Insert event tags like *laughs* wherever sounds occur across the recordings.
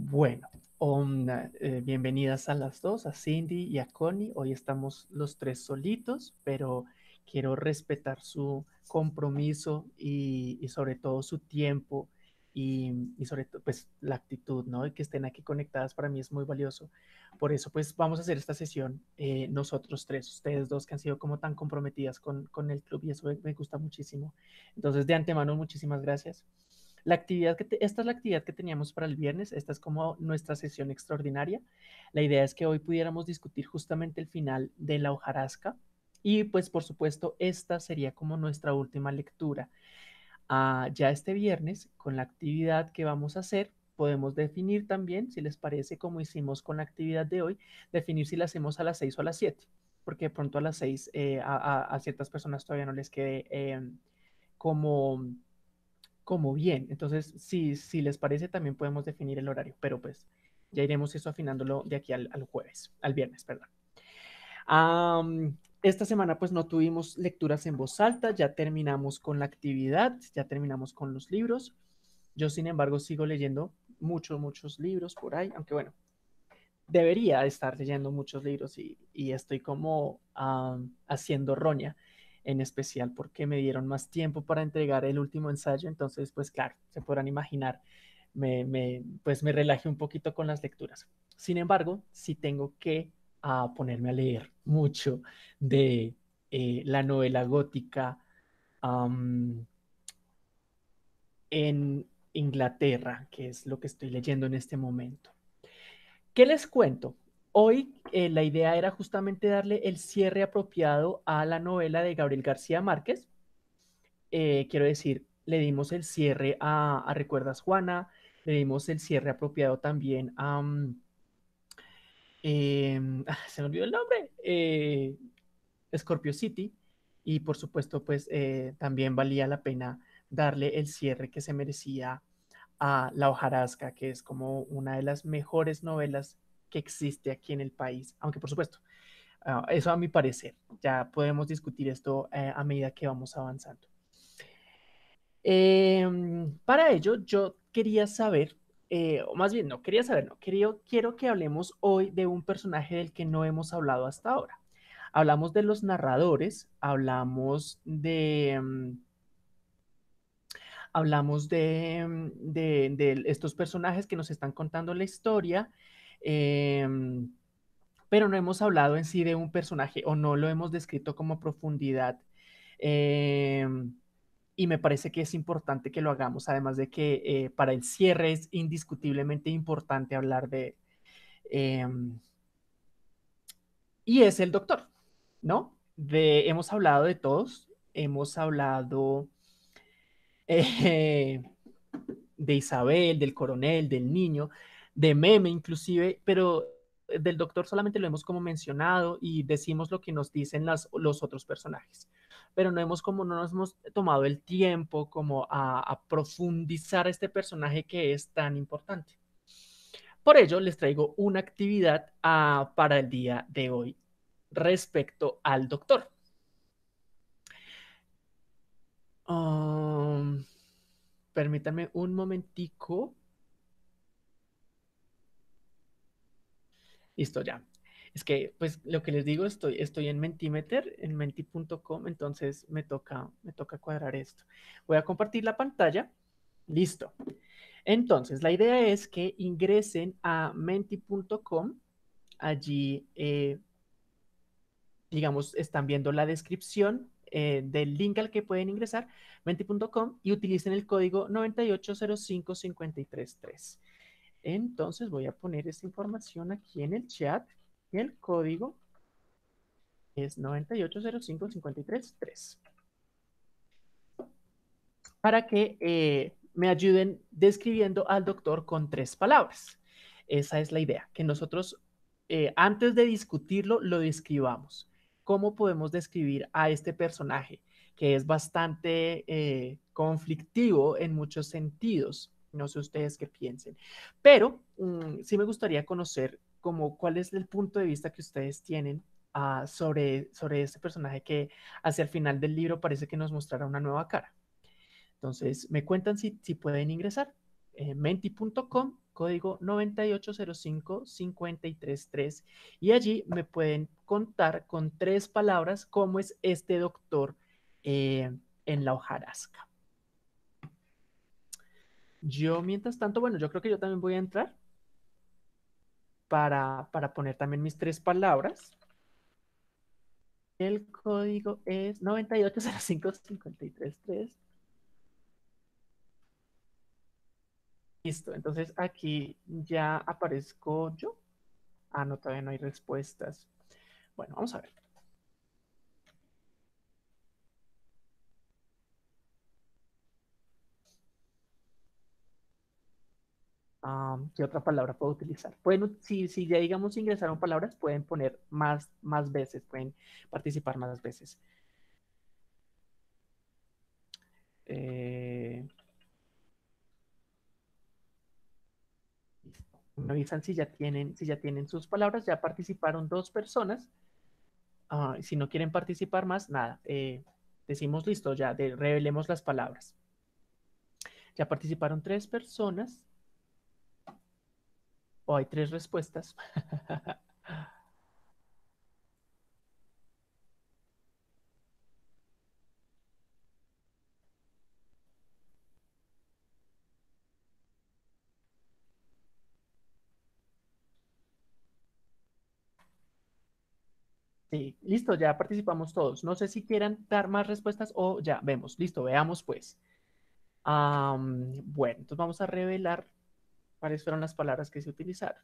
Bueno, eh, bienvenidas a las dos, a Cindy y a Connie. Hoy estamos los tres solitos, pero quiero respetar su compromiso y, sobre todo su tiempo y, sobre todo pues la actitud, ¿no? Y que estén aquí conectadas para mí es muy valioso. Por eso pues vamos a hacer esta sesión eh, nosotros tres, ustedes dos que han sido como tan comprometidas con, con el club y eso me gusta muchísimo. Entonces de antemano muchísimas gracias. La actividad que esta es la actividad que teníamos para el viernes, esta es como nuestra sesión extraordinaria. La idea es que hoy pudiéramos discutir justamente el final de la hojarasca y pues por supuesto esta sería como nuestra última lectura. Ah, ya este viernes con la actividad que vamos a hacer podemos definir también, si les parece, como hicimos con la actividad de hoy, definir si la hacemos a las 6 o a las 7, porque pronto a las 6 eh, a, ciertas personas todavía no les quede em, como como bien. Entonces, si, si les parece, también podemos definir el horario, pero pues ya iremos eso afinándolo de aquí al, jueves, al viernes, perdón. esta semana pues no tuvimos lecturas en voz alta, ya terminamos con la actividad, ya terminamos con los libros. Yo, sin embargo, sigo leyendo muchos, muchos libros por ahí, aunque bueno, debería estar leyendo muchos libros y, estoy como haciendo roña en especial porque me dieron más tiempo para entregar el último ensayo, entonces pues claro, se podrán imaginar, me, pues me relajé un poquito con las lecturas. Sin embargo, sí tengo que ah, ponerme a leer mucho de eh, la novela gótica en Inglaterra, que es lo que estoy leyendo en este momento. ¿Qué les cuento? Hoy eh, la idea era justamente darle el cierre apropiado a la novela de Gabriel García Márquez. Eh, quiero decir, le dimos el cierre a, Recuerdas Juana, le dimos el cierre apropiado también a... Mm, em, ah, se me olvidó el nombre. Eh, Scorpio City. Y por supuesto, pues también valía la pena darle el cierre que se merecía a La hojarasca, que es como una de las mejores novelas que existe aquí en el país, aunque por supuesto, ah, eso a mi parecer, ya podemos discutir esto eh, a medida que vamos avanzando. Em, para ello, yo quería saber, eh, o más bien no, quería saber, no, quiero, quiero que hablemos hoy de un personaje del que no hemos hablado hasta ahora. Hablamos de los narradores, hablamos de... Em, hablamos em, de, de, estos personajes que nos están contando la historia Em, pero no hemos hablado en sí de un personaje o no lo hemos descrito como profundidad. Em, y me parece que es importante que lo hagamos, además de que eh, para el cierre es indiscutiblemente importante hablar de... Em, y es el doctor, ¿no? De, hemos hablado de todos, hemos hablado *laughs* eh, de Isabel, del coronel, del niño, de meme inclusive, pero del doctor solamente lo hemos como mencionado y decimos lo que nos dicen las, los otros personajes, pero no hemos como no nos hemos tomado el tiempo como a, profundizar este personaje que es tan importante. Por ello, les traigo una actividad ah, para el día de hoy respecto al doctor. Um, permítanme un momentico. Listo, ya. Es que, pues, lo que les digo, estoy, estoy en Mentimeter, en menti.com, entonces me toca, me toca cuadrar esto. Voy a compartir la pantalla. Listo. Entonces, la idea es que ingresen a menti.com. Allí, eh, digamos, están viendo la descripción eh, del link al que pueden ingresar, menti.com, y utilicen el código 9805533. Entonces voy a poner esta información aquí en el chat. El código es 9805533. Para que eh, me ayuden describiendo al doctor con tres palabras. Esa es la idea, que nosotros eh, antes de discutirlo lo describamos. ¿Cómo podemos describir a este personaje que es bastante eh, conflictivo en muchos sentidos? No sé ustedes qué piensen. Pero mm, sí me gustaría conocer como cuál es el punto de vista que ustedes tienen ah, sobre, sobre este personaje que hacia el final del libro parece que nos mostrará una nueva cara. Entonces, me cuentan si, si pueden ingresar. eh, menti.com, código 9805533 y allí me pueden contar con tres palabras cómo es este doctor eh, en la hojarasca. Yo, mientras tanto, bueno, yo creo que yo también voy a entrar para, para poner también mis tres palabras. El código es 9805533. Listo, entonces aquí ya aparezco yo. Ah, no, todavía no hay respuestas. Bueno, vamos a ver. ¿Qué otra palabra puedo utilizar? Bueno, si, si ya digamos ingresaron palabras, pueden poner más, más veces, pueden participar más veces. Eh, me avisan si ya tienen, si ya tienen sus palabras, ya participaron dos personas. Ah, si no quieren participar más, nada. Eh, decimos listo, ya revelemos las palabras. Ya participaron tres personas. O hay tres respuestas. *laughs* Sí, listo, ya participamos todos. No sé si quieran dar más respuestas o ya, vemos. Listo, veamos pues. bueno, entonces vamos a revelar cuáles fueron las palabras que se utilizaron.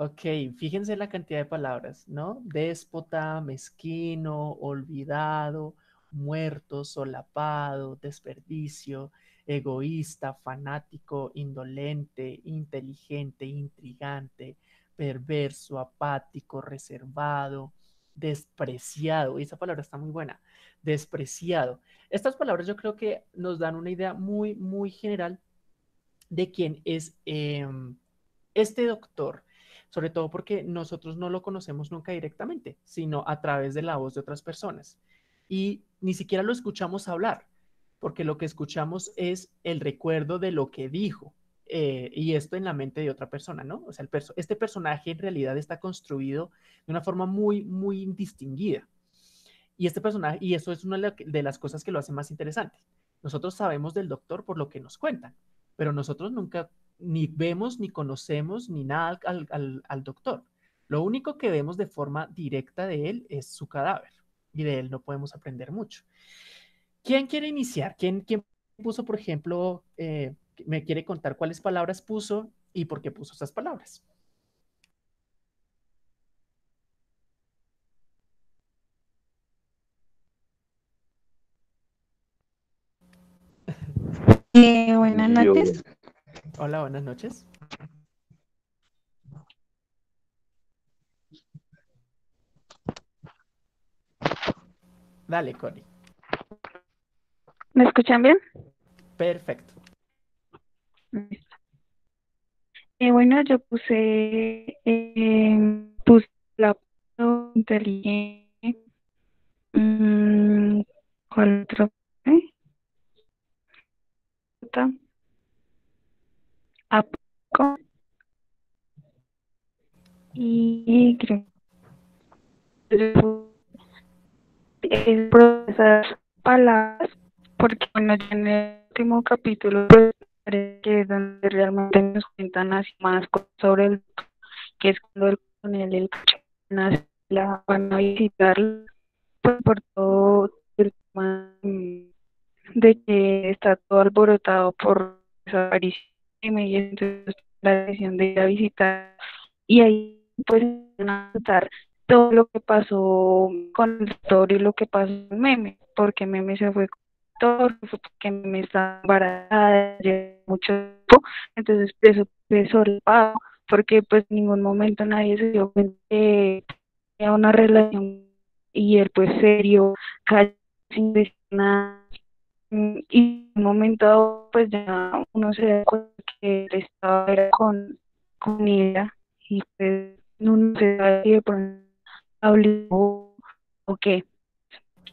Ok, fíjense la cantidad de palabras, ¿no? Déspota, mezquino, olvidado, muerto, solapado, desperdicio, egoísta, fanático, indolente, inteligente, intrigante, perverso, apático, reservado, despreciado. Y esa palabra está muy buena, despreciado. Estas palabras yo creo que nos dan una idea muy, muy general de quién es em, este doctor, sobre todo porque nosotros no lo conocemos nunca directamente, sino a través de la voz de otras personas. Y ni siquiera lo escuchamos hablar, porque lo que escuchamos es el recuerdo de lo que dijo, eh, y esto en la mente de otra persona, ¿no? O sea, el este personaje en realidad está construido de una forma muy, muy distinguida. Y este personaje, y eso es una de las cosas que lo hace más interesante. Nosotros sabemos del doctor por lo que nos cuentan, pero nosotros nunca ni vemos, ni conocemos, ni nada al, al doctor. Lo único que vemos de forma directa de él es su cadáver, y de él no podemos aprender mucho. ¿Quién quiere iniciar? ¿Quién, quién puso, por ejemplo, eh, me quiere contar cuáles palabras puso y por qué puso esas palabras. Eh, buenas noches. Hola, buenas noches. Dale, Connie. ¿Me escuchan bien? Perfecto. Eh, bueno, yo puse, eh, puse la inteligente. Mm, ¿Cuál otro? ¿Eh? Y creo es procesar palabras porque bueno en el último capítulo pues, que es donde realmente nos cuentan así más cosas sobre el que es cuando el coronel el la van a visitar por todo el tema de que está todo alborotado por esa aparición. Y entonces la decisión de ir a visitar. Y ahí pues contar todo lo que pasó con el doctor y lo que pasó con Meme, porque Meme se fue porque me estaba embarazada mucho tiempo, entonces eso fue solapado, porque pues en ningún momento nadie se dio cuenta que había una relación y él pues serio, callado, sin decir nada, mm, y en un momento pues ya uno se da cuenta que él estaba era con, con ella y pues uno se da si de pronto habló o qué.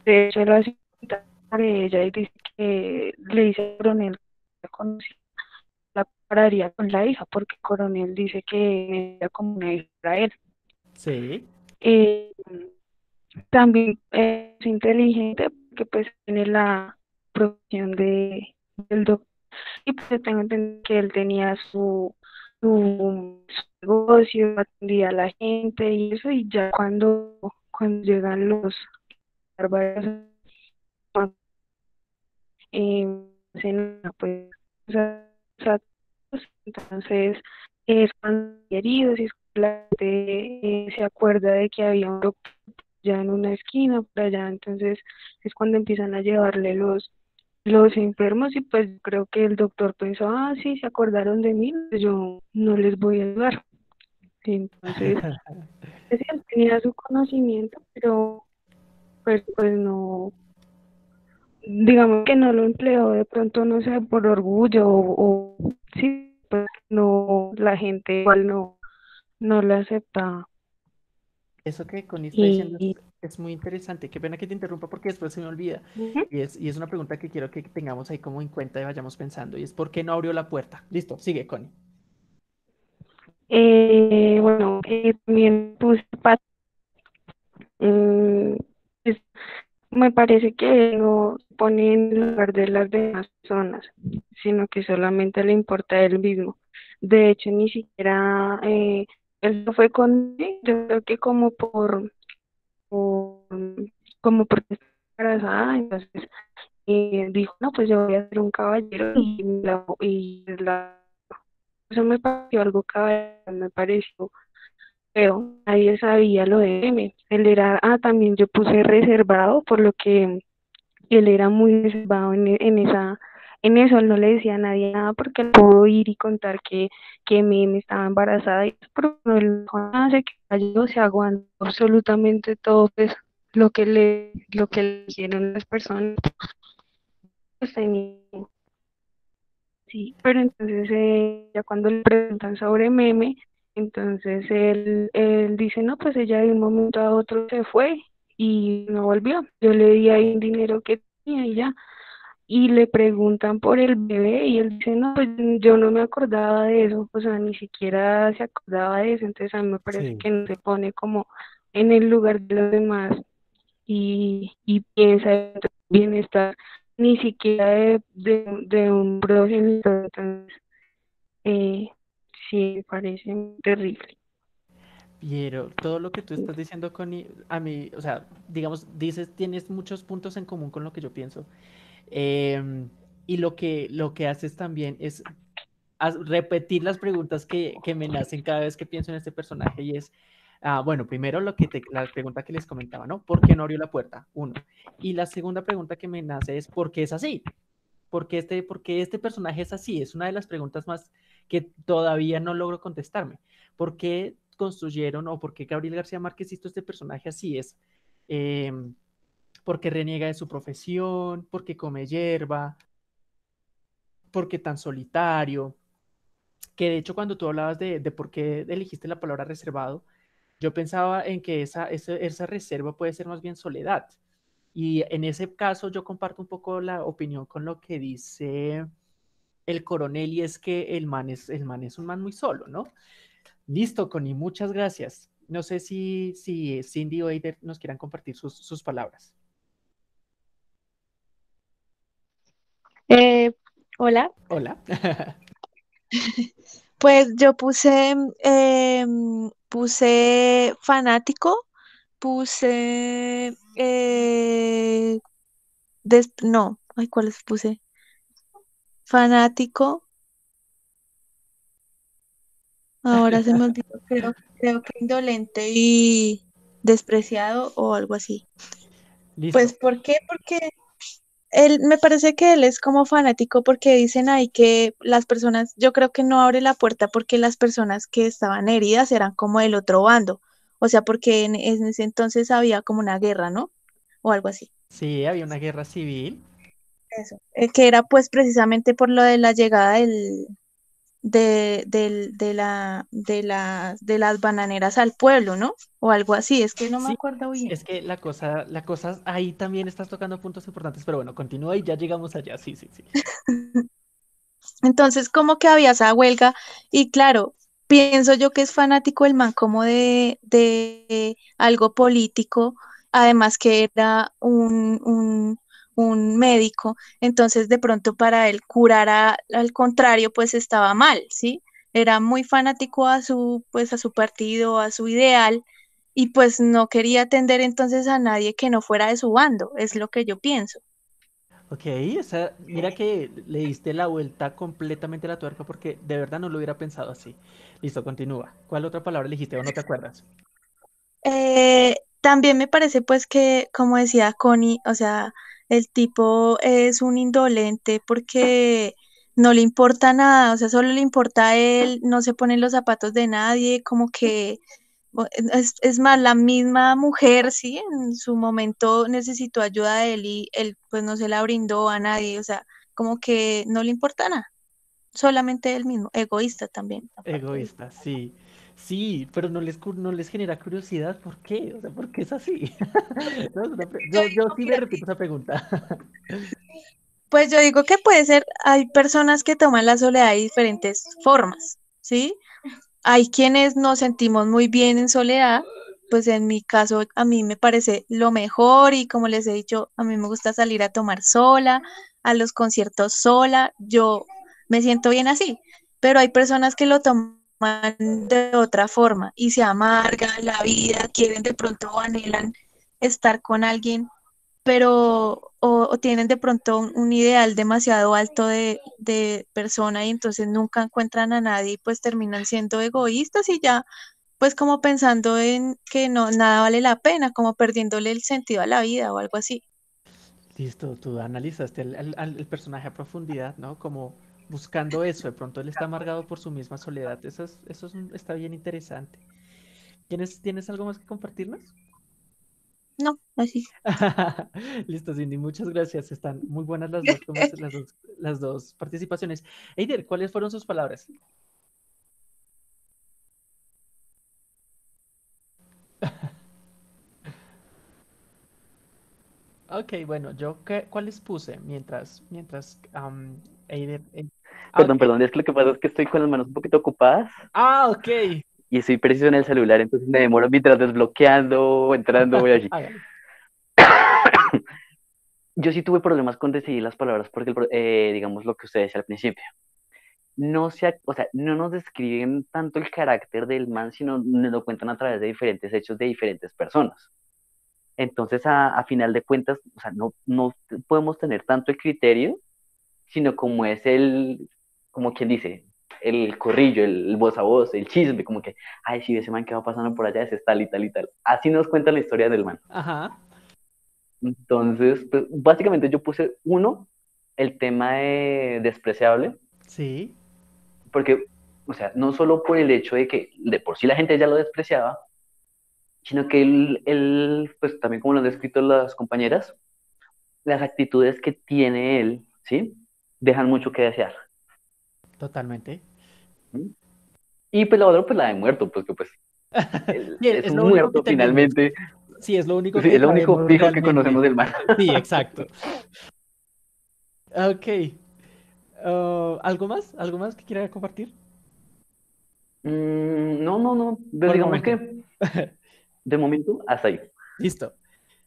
De hecho, la ella y dice que le dice al coronel conocía, la compararía con la hija, porque Coronel dice que era como una hija para él. Sí. Eh, también es inteligente porque pues tiene la profesión de, del doctor y pues tengo entendido que él tenía su, su, negocio, atendía a la gente y eso y ya cuando, cuando llegan los bárbaros eh, pues entonces es cuando heridos y la gente eh, se acuerda de que había un ya en una esquina por allá entonces es cuando empiezan a llevarle los los enfermos y pues creo que el doctor pensó, ah, sí, se acordaron de mí, pues yo no les voy a ayudar. Entonces, *laughs* él tenía su conocimiento, pero pues, pues no, digamos que no lo empleó de pronto, no sé, por orgullo o, o sí, pues no, la gente igual no, no lo aceptaba. Eso que Connie está diciendo es, muy interesante. Qué pena que te interrumpa porque después se me olvida. y, es, y es una pregunta que quiero que tengamos ahí como en cuenta y vayamos pensando. Y es ¿por qué no abrió la puerta? Listo, sigue, Connie. Eh, bueno, eh, también puse mm, me parece que no pone en lugar de las demás personas, sino que solamente le importa a él mismo. De hecho, ni siquiera eh, él no fue con yo creo que como por, como porque está embarazada, entonces eh, dijo, no, pues yo voy a ser un caballero y la, y eso me pareció algo caballero, me pareció pero nadie sabía lo de M. Él era, ah, también yo puse reservado, por lo que él era muy reservado en, en esa en eso él no le decía a nadie nada porque él pudo ir y contar que, que me, estaba embarazada y pero no le dijo nada, se cayó, aguantó absolutamente todo pues, lo que le, lo que le dijeron las personas. Pues, sí, pero entonces eh, ya cuando le preguntan sobre meme, entonces él, él dice, no, pues ella de un momento a otro se fue y no volvió. Yo le di ahí un dinero que tenía y ya y le preguntan por el bebé y él dice, no, pues yo no me acordaba de eso, o sea, ni siquiera se acordaba de eso, entonces a mí me parece que no se pone como en el lugar de los demás y, y piensa en el bienestar, ni siquiera de, de, un progenitor, entonces eh, sí, me parece terrible. Pero todo lo que tú estás diciendo, Connie, a mí, o sea, digamos, dices, tienes muchos puntos en común con lo que yo pienso. Em, y lo que, lo que haces también es repetir las preguntas que, que, me nacen cada vez que pienso en este personaje y es, ah, bueno, primero lo que te, la pregunta que les comentaba, ¿no? ¿Por qué no abrió la puerta? Uno. Y la segunda pregunta que me nace es, ¿por qué es así? ¿Por qué este, por qué este personaje es así? Es una de las preguntas más que todavía no logro contestarme. ¿Por qué construyeron o por qué Gabriel García Márquez hizo este personaje así? Es... Eh, porque reniega de su profesión, porque come hierba, porque tan solitario, que de hecho cuando tú hablabas de, por qué elegiste la palabra reservado, yo pensaba en que esa, esa, reserva puede ser más bien soledad. Y en ese caso yo comparto un poco la opinión con lo que dice el coronel y es que el man es, el man es un man muy solo, ¿no? Listo, Connie, muchas gracias. No sé si, si Cindy o Eider nos quieran compartir sus, sus palabras. Eh, hola. Hola. *laughs* pues yo puse, em, puse fanático, puse, eh, no, ay, ¿cuáles puse? Fanático. Ahora se me *laughs* olvidó, creo, creo que indolente y despreciado o algo así. Pues, ¿por qué? Porque él, me parece que él es como fanático porque dicen ahí que las personas, yo creo que no abre la puerta porque las personas que estaban heridas eran como del otro bando, o sea, porque en, ese entonces había como una guerra, ¿no? O algo así. Sí, había una guerra civil. Eso, eh, que era pues precisamente por lo de la llegada del, de, de, la, de, la, de las bananeras al pueblo, ¿no? O algo así, es que no me acuerdo bien. Es que la cosa, la cosa, ahí también estás tocando puntos importantes, pero bueno, continúa y ya llegamos allá, sí, sí, sí. *laughs* Entonces, como que había esa huelga y claro, pienso yo que es fanático el man como de, de algo político, además que era un, un, un, médico, entonces de pronto para él curar al contrario, pues estaba mal, ¿sí? Era muy fanático a su, pues a su partido, a su ideal, y pues no quería atender entonces a nadie que no fuera de su bando, es lo que yo pienso. Ok, o sea, mira que le diste la vuelta completamente a la tuerca porque de verdad no lo hubiera pensado así. Listo, continúa. ¿Cuál otra palabra elegiste o no te acuerdas? Eh, también me parece pues que, como decía Connie, o sea, el tipo es un indolente porque no le importa nada, o sea, solo le importa a él, no se pone los zapatos de nadie, como que es, es, más, la misma mujer, sí, en su momento necesitó ayuda de él y él pues no se la brindó a nadie, o sea, como que no le importa nada, solamente él mismo, egoísta también. Egoísta, sí. Sí, pero no les, no les genera curiosidad, ¿por qué? O sea, ¿por qué es así? *laughs* yo, yo sí me repito esa pregunta. *laughs* Pues yo digo que puede ser, hay personas que toman la soledad de diferentes formas, ¿sí? Hay quienes nos sentimos muy bien en soledad, pues en mi caso a mí me parece lo mejor y como les he dicho, a mí me gusta salir a tomar sola, a los conciertos sola, yo me siento bien así, pero hay personas que lo toman de otra forma y se amargan la vida, quieren de pronto anhelan estar con alguien, pero o, tienen de pronto un, ideal demasiado alto de, de, persona y entonces nunca encuentran a nadie y pues terminan siendo egoístas y ya pues como pensando en que no nada vale la pena, como perdiéndole el sentido a la vida o algo así. Listo, tú analizaste el, el personaje a profundidad, ¿no? Como buscando eso, de pronto él está amargado por su misma soledad. Eso, eso está bien interesante. ¿Tienes, ¿Tienes algo más que compartirnos? No, así. *laughs* Listo, Cindy, muchas gracias. Están muy buenas las dos, las dos, las dos participaciones. Eider, ¿cuáles fueron sus palabras? *laughs* ok, bueno, yo ¿cuáles puse mientras, mientras Eider, Ah, perdón, perdón, es que lo que pasa es que estoy con las manos un poquito ocupadas. Ah, ok. Y estoy preciso en el celular, entonces me demoro mientras desbloqueando, entrando, voy allí. *laughs* *coughs* Yo sí tuve problemas con decidir las palabras porque, eh, digamos, lo que usted decía al principio. No, se, o sea, no nos describen tanto el carácter del man, sino nos lo cuentan a través de diferentes hechos de diferentes personas. Entonces, a, a final de cuentas, o sea, no, no podemos tener tanto el criterio, sino como es el, como quien dice, el corrillo, el, voz a voz, el chisme, como que, ay, sí, ese man que va pasando por allá, es tal y tal y tal. Así nos cuenta la historia del man. Ajá. Entonces, pues, básicamente yo puse uno, el tema de despreciable. Sí. Porque, o sea, no solo por el hecho de que de por sí la gente ya lo despreciaba, sino que él, él pues también como lo han descrito las compañeras, las actitudes que tiene él, ¿sí? Dejan mucho que desear. Totalmente. Y pues la otra, pues la de muerto, pues *laughs* que pues es, un muerto finalmente. Sí, es lo único que, es lo único fijo que conocemos del mar. Sí, exacto. Ok. Uh, ¿Algo más? ¿Algo más que quiera compartir? Mm, no, no, no. digamos que *laughs* de momento hasta ahí. Listo.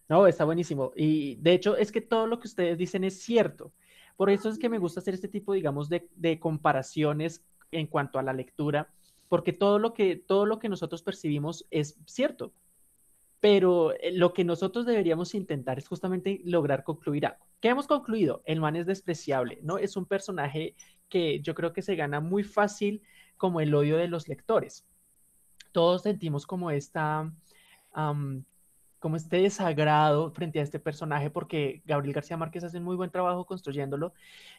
No, está buenísimo. Y de hecho es que todo lo que ustedes dicen es cierto. Por eso es que me gusta hacer este tipo, digamos, de, comparaciones en cuanto a la lectura, porque todo lo que, todo lo que nosotros percibimos es cierto, pero eh, lo que nosotros deberíamos intentar es justamente lograr concluir algo. ¿Qué hemos concluido? El man es despreciable, ¿no? Es un personaje que yo creo que se gana muy fácil como el odio de los lectores. Todos sentimos como esta, como este desagrado frente a este personaje, porque Gabriel García Márquez hace un muy buen trabajo construyéndolo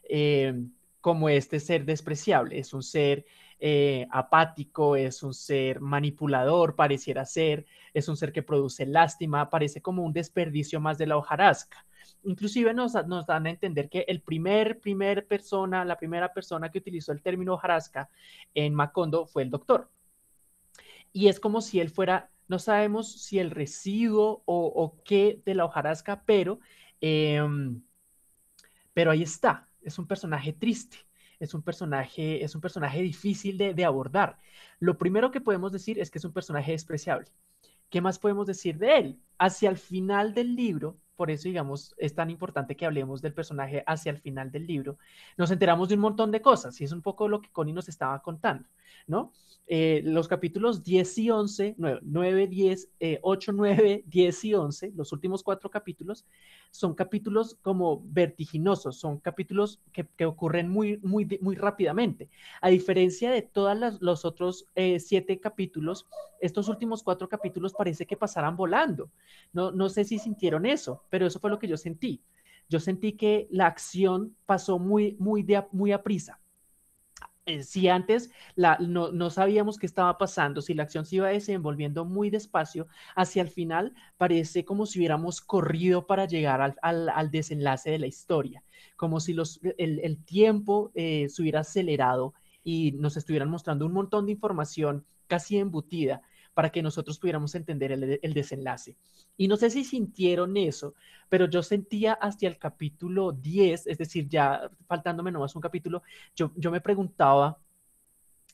eh, como este ser despreciable, es un ser eh, apático, es un ser manipulador, pareciera ser, es un ser que produce lástima, parece como un desperdicio más de la hojarasca. Inclusive nos, nos dan a entender que el primer, primer persona, la primera persona que utilizó el término hojarasca en Macondo fue el doctor. Y es como si él fuera no sabemos si el residuo o, qué de la hojarasca, pero, em, pero ahí está. Es un personaje triste. es un personaje, es un personaje difícil de, de abordar. Lo primero que podemos decir es que es un personaje despreciable. ¿Qué más podemos decir de él? Hacia el final del libro, por eso, digamos, es tan importante que hablemos del personaje hacia el final del libro, nos enteramos de un montón de cosas y es un poco lo que Connie nos estaba contando, ¿no? Eh, los capítulos 10 y 11, 9, 10, 8, 9, 10 y 11, los últimos cuatro capítulos, son capítulos como vertiginosos, son capítulos que, que ocurren muy, muy, muy rápidamente. A diferencia de todos los otros eh, siete capítulos, estos últimos cuatro capítulos parece que pasaran volando. No, no sé si sintieron eso, pero eso fue lo que yo sentí. Yo sentí que la acción pasó muy, muy, de, muy a prisa eh, si antes la, no, sabíamos qué estaba pasando, si la acción se iba desenvolviendo muy despacio, hacia el final parece como si hubiéramos corrido para llegar al, desenlace de la historia, como si los, el, tiempo eh, se hubiera acelerado y nos estuvieran mostrando un montón de información casi embutida para que nosotros pudiéramos entender el, desenlace. Y no sé si sintieron eso, pero yo sentía hasta el capítulo 10, es decir, ya faltándome nomás un capítulo, yo, yo me preguntaba,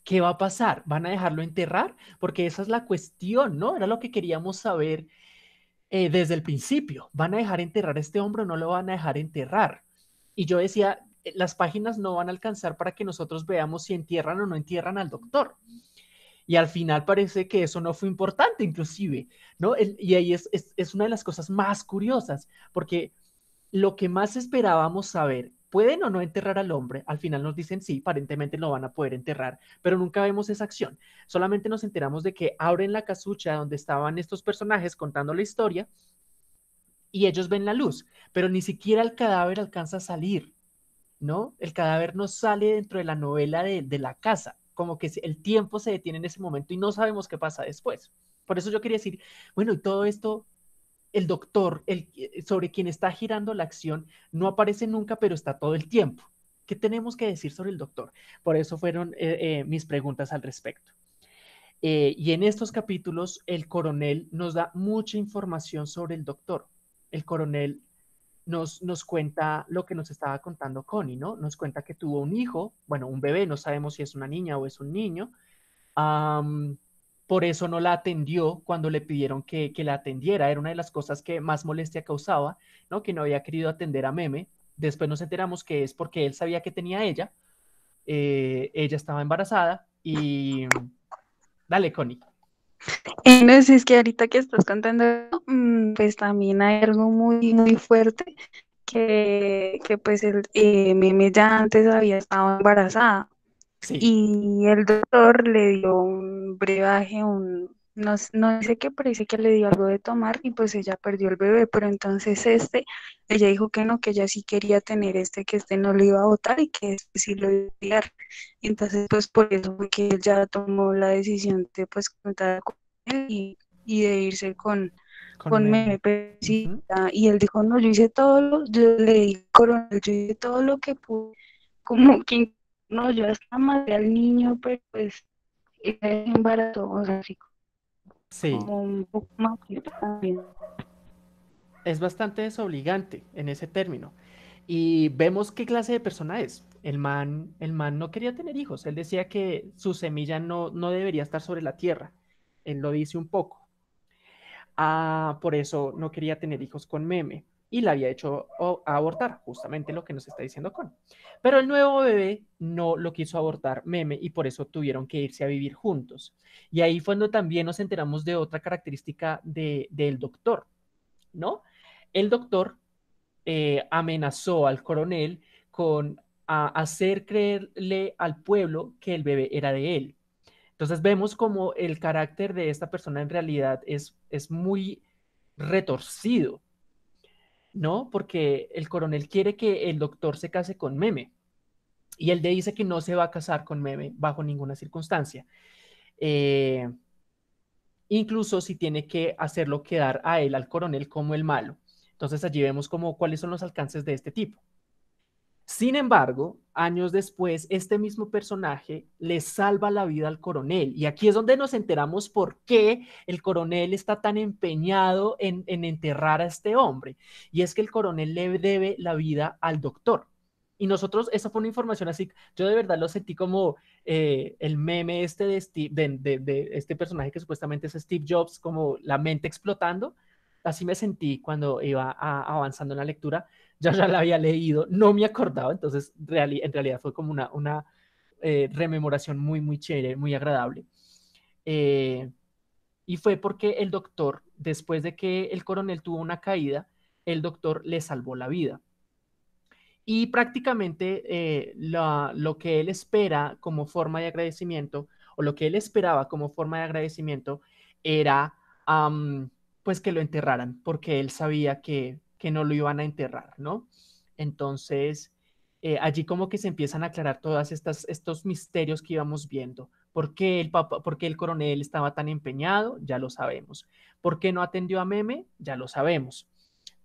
¿qué va a pasar? ¿Van a dejarlo enterrar? Porque esa es la cuestión, ¿no? Era lo que queríamos saber eh, desde el principio. ¿Van a dejar enterrar a este hombre o no lo van a dejar enterrar? Y yo decía, eh, las páginas no van a alcanzar para que nosotros veamos si entierran o no entierran al doctor y al final parece que eso no fue importante inclusive, ¿no? y ahí es, una de las cosas más curiosas, porque lo que más esperábamos saber, ¿pueden o no enterrar al hombre? Al final nos dicen sí, aparentemente lo van a poder enterrar, pero nunca vemos esa acción. Solamente nos enteramos de que abren la casucha donde estaban estos personajes contando la historia y ellos ven la luz, pero ni siquiera el cadáver alcanza a salir, ¿no? El cadáver no sale dentro de la novela de, de la casa como que el tiempo se detiene en ese momento y no sabemos qué pasa después. Por eso yo quería decir, bueno, y todo esto, el doctor, el, eh, sobre quien está girando la acción, no aparece nunca, pero está todo el tiempo. ¿Qué tenemos que decir sobre el doctor? Por eso fueron eh, eh, mis preguntas al respecto. y en estos capítulos, el coronel nos da mucha información sobre el doctor. El coronel nos, nos cuenta lo que nos estaba contando Connie, ¿no? Nos cuenta que tuvo un hijo, bueno, un bebé, no sabemos si es una niña o es un niño. por eso no la atendió cuando le pidieron que, que, la atendiera. Era una de las cosas que más molestia causaba, ¿no? Que no había querido atender a Meme. Después nos enteramos que es porque él sabía que tenía ella. Eh, ella estaba embarazada y... Dale, Connie. Eh, no sé, es que ahorita que estás contando, mm, pues también hay algo muy, muy fuerte, que, que pues el eh, meme ya antes había estado embarazada y el doctor le dio un brebaje, un, no, no sé qué, parece que le dio algo de tomar y pues ella perdió el bebé, pero entonces este, ella dijo que no, que ella sí quería tener este, que este no lo iba a votar y que este sí lo iba a enviar. Entonces pues por eso fue que ella tomó la decisión de pues contar con él y, de irse con, con, Meme, y él dijo, no, yo hice todo, lo, yo le di coronel, yo hice todo lo que pude, como que no, yo hasta maté al niño, pero pues embarazo, o sea, así Sí. Es bastante desobligante en ese término. Y vemos qué clase de persona es. El man, el man no quería tener hijos. Él decía que su semilla no, no debería estar sobre la tierra. Él lo dice un poco. Ah, por eso no quería tener hijos con Meme y la había hecho abortar, justamente lo que nos está diciendo Con. Pero el nuevo bebé no lo quiso abortar Meme y por eso tuvieron que irse a vivir juntos. Y ahí fue cuando también nos enteramos de otra característica de, del doctor, ¿no? El doctor eh, amenazó al coronel con hacer creerle al pueblo que el bebé era de él. Entonces vemos como el carácter de esta persona en realidad es, es muy retorcido ¿no? Porque el coronel quiere que el doctor se case con Meme y él le dice que no se va a casar con Meme bajo ninguna circunstancia. Eh, incluso si tiene que hacerlo quedar a él, al coronel, como el malo. Entonces allí vemos como cuáles son los alcances de este tipo. Sin embargo, años después, este mismo personaje le salva la vida al coronel. Y aquí es donde nos enteramos por qué el coronel está tan empeñado en, enterrar a este hombre. Y es que el coronel le debe la vida al doctor. Y nosotros, esa fue una información así, yo de verdad lo sentí como eh, el meme este de, este personaje que supuestamente es Steve Jobs, como la mente explotando. Así me sentí cuando iba avanzando en la lectura. *laughs* Ya ya la había leído, no me acordaba, entonces en realidad fue como una, una eh, rememoración muy, muy chévere, muy agradable. Eh, y fue porque el doctor, después de que el coronel tuvo una caída, el doctor le salvó la vida. Y prácticamente eh, lo que él espera como forma de agradecimiento, o lo que él esperaba como forma de agradecimiento, era pues que lo enterraran, porque él sabía que, que no lo iban a enterrar, ¿no? Entonces, eh, allí como que se empiezan a aclarar todos estos misterios que íbamos viendo. ¿Por qué, el papá, ¿Por qué el coronel estaba tan empeñado? Ya lo sabemos. ¿Por qué no atendió a Meme? Ya lo sabemos.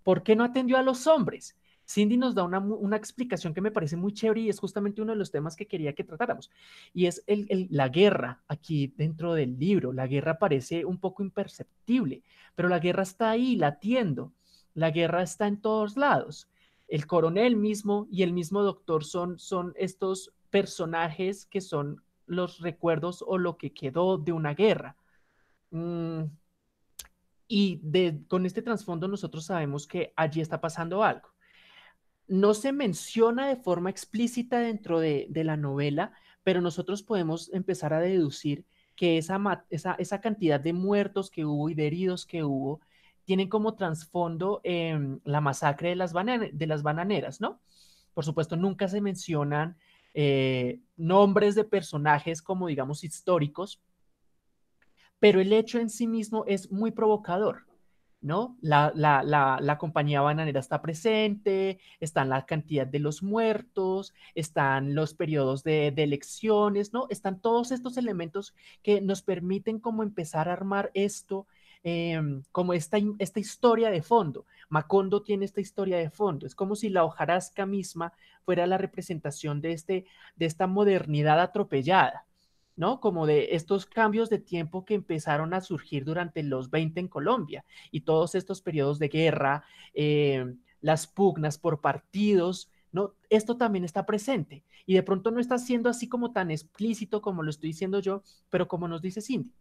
¿Por qué no atendió a los hombres? Cindy nos da una, explicación que me parece muy chévere y es justamente uno de los temas que quería que tratáramos. Y es la guerra aquí dentro del libro. La guerra parece un poco imperceptible, pero la guerra está ahí latiendo. La guerra está en todos lados. El coronel mismo y el mismo doctor son, son estos personajes que son los recuerdos o lo que quedó de una guerra. Mm, y con este trasfondo nosotros sabemos que allí está pasando algo no se menciona de forma explícita dentro de, la novela, pero nosotros podemos empezar a deducir que esa, cantidad de muertos que hubo y de heridos que hubo tienen como trasfondo em, la masacre de las, de las bananeras, ¿no? Por supuesto, nunca se mencionan eh, nombres de personajes como, digamos, históricos, pero el hecho en sí mismo es muy provocador. ¿No? La, la, la, compañía bananera está presente, están la cantidad de los muertos, están los periodos de, elecciones, ¿no? Están todos estos elementos que nos permiten como empezar a armar esto, em, como esta, esta historia de fondo. Macondo tiene esta historia de fondo, es como si la hojarasca misma fuera la representación de, este, de esta modernidad atropellada. ¿No? Como de estos cambios de tiempo que empezaron a surgir durante los 20 en Colombia y todos estos periodos de guerra, eh, las pugnas por partidos, ¿no? Esto también está presente y de pronto no está siendo así como tan explícito como lo estoy diciendo yo, pero como nos dice Cindy,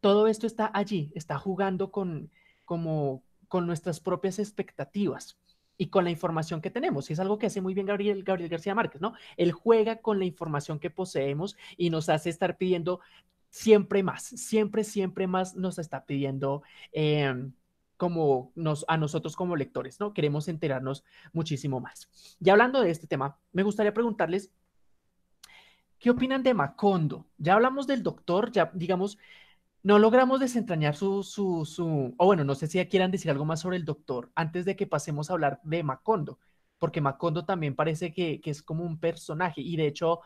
todo esto está allí, está jugando con, como, con nuestras propias expectativas y con la información que tenemos. Y es algo que hace muy bien Gabriel, Gabriel García Márquez, ¿no? Él juega con la información que poseemos y nos hace estar pidiendo siempre más, siempre, siempre más nos está pidiendo em, como nos, a nosotros como lectores, ¿no? Queremos enterarnos muchísimo más. Y hablando de este tema, me gustaría preguntarles, ¿qué opinan de Macondo? Ya hablamos del doctor, ya digamos, no logramos desentrañar su, su, su, o bueno, no sé si quieran decir algo más sobre el doctor antes de que pasemos a hablar de Macondo, porque Macondo también parece que, es como un personaje y de hecho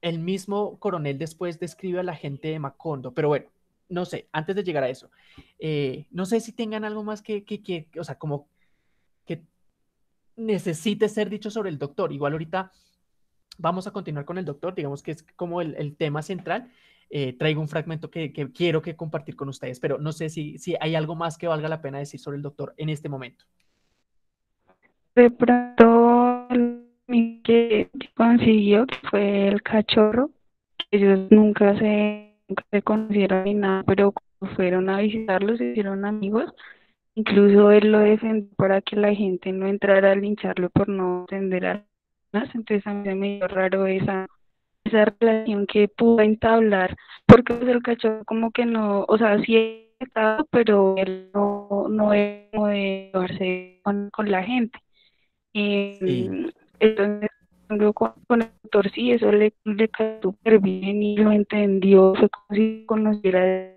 el mismo coronel después describe a la gente de Macondo, pero bueno, no sé, antes de llegar a eso, eh, no sé si tengan algo más que, que, o sea, como que necesite ser dicho sobre el doctor. Igual ahorita vamos a continuar con el doctor, digamos que es como el, el tema central eh, traigo un fragmento que, quiero que compartir con ustedes, pero no sé si, hay algo más que valga la pena decir sobre el doctor en este momento. De pronto, que consiguió fue el cachorro. Ellos nunca se, conocieron ni nada, pero fueron a visitarlos, se hicieron amigos. Incluso él lo defendió para que la gente no entrara a lincharlo por no atender a las. Entonces a mí me dio raro esa esa relación que pudo entablar, porque pues el cachorro como que no, o sea, sí estado, pero él no, no es como de llevarse con, la gente. Em, entonces, con, el doctor sí, eso le, le quedó súper bien y lo entendió, fue como si conociera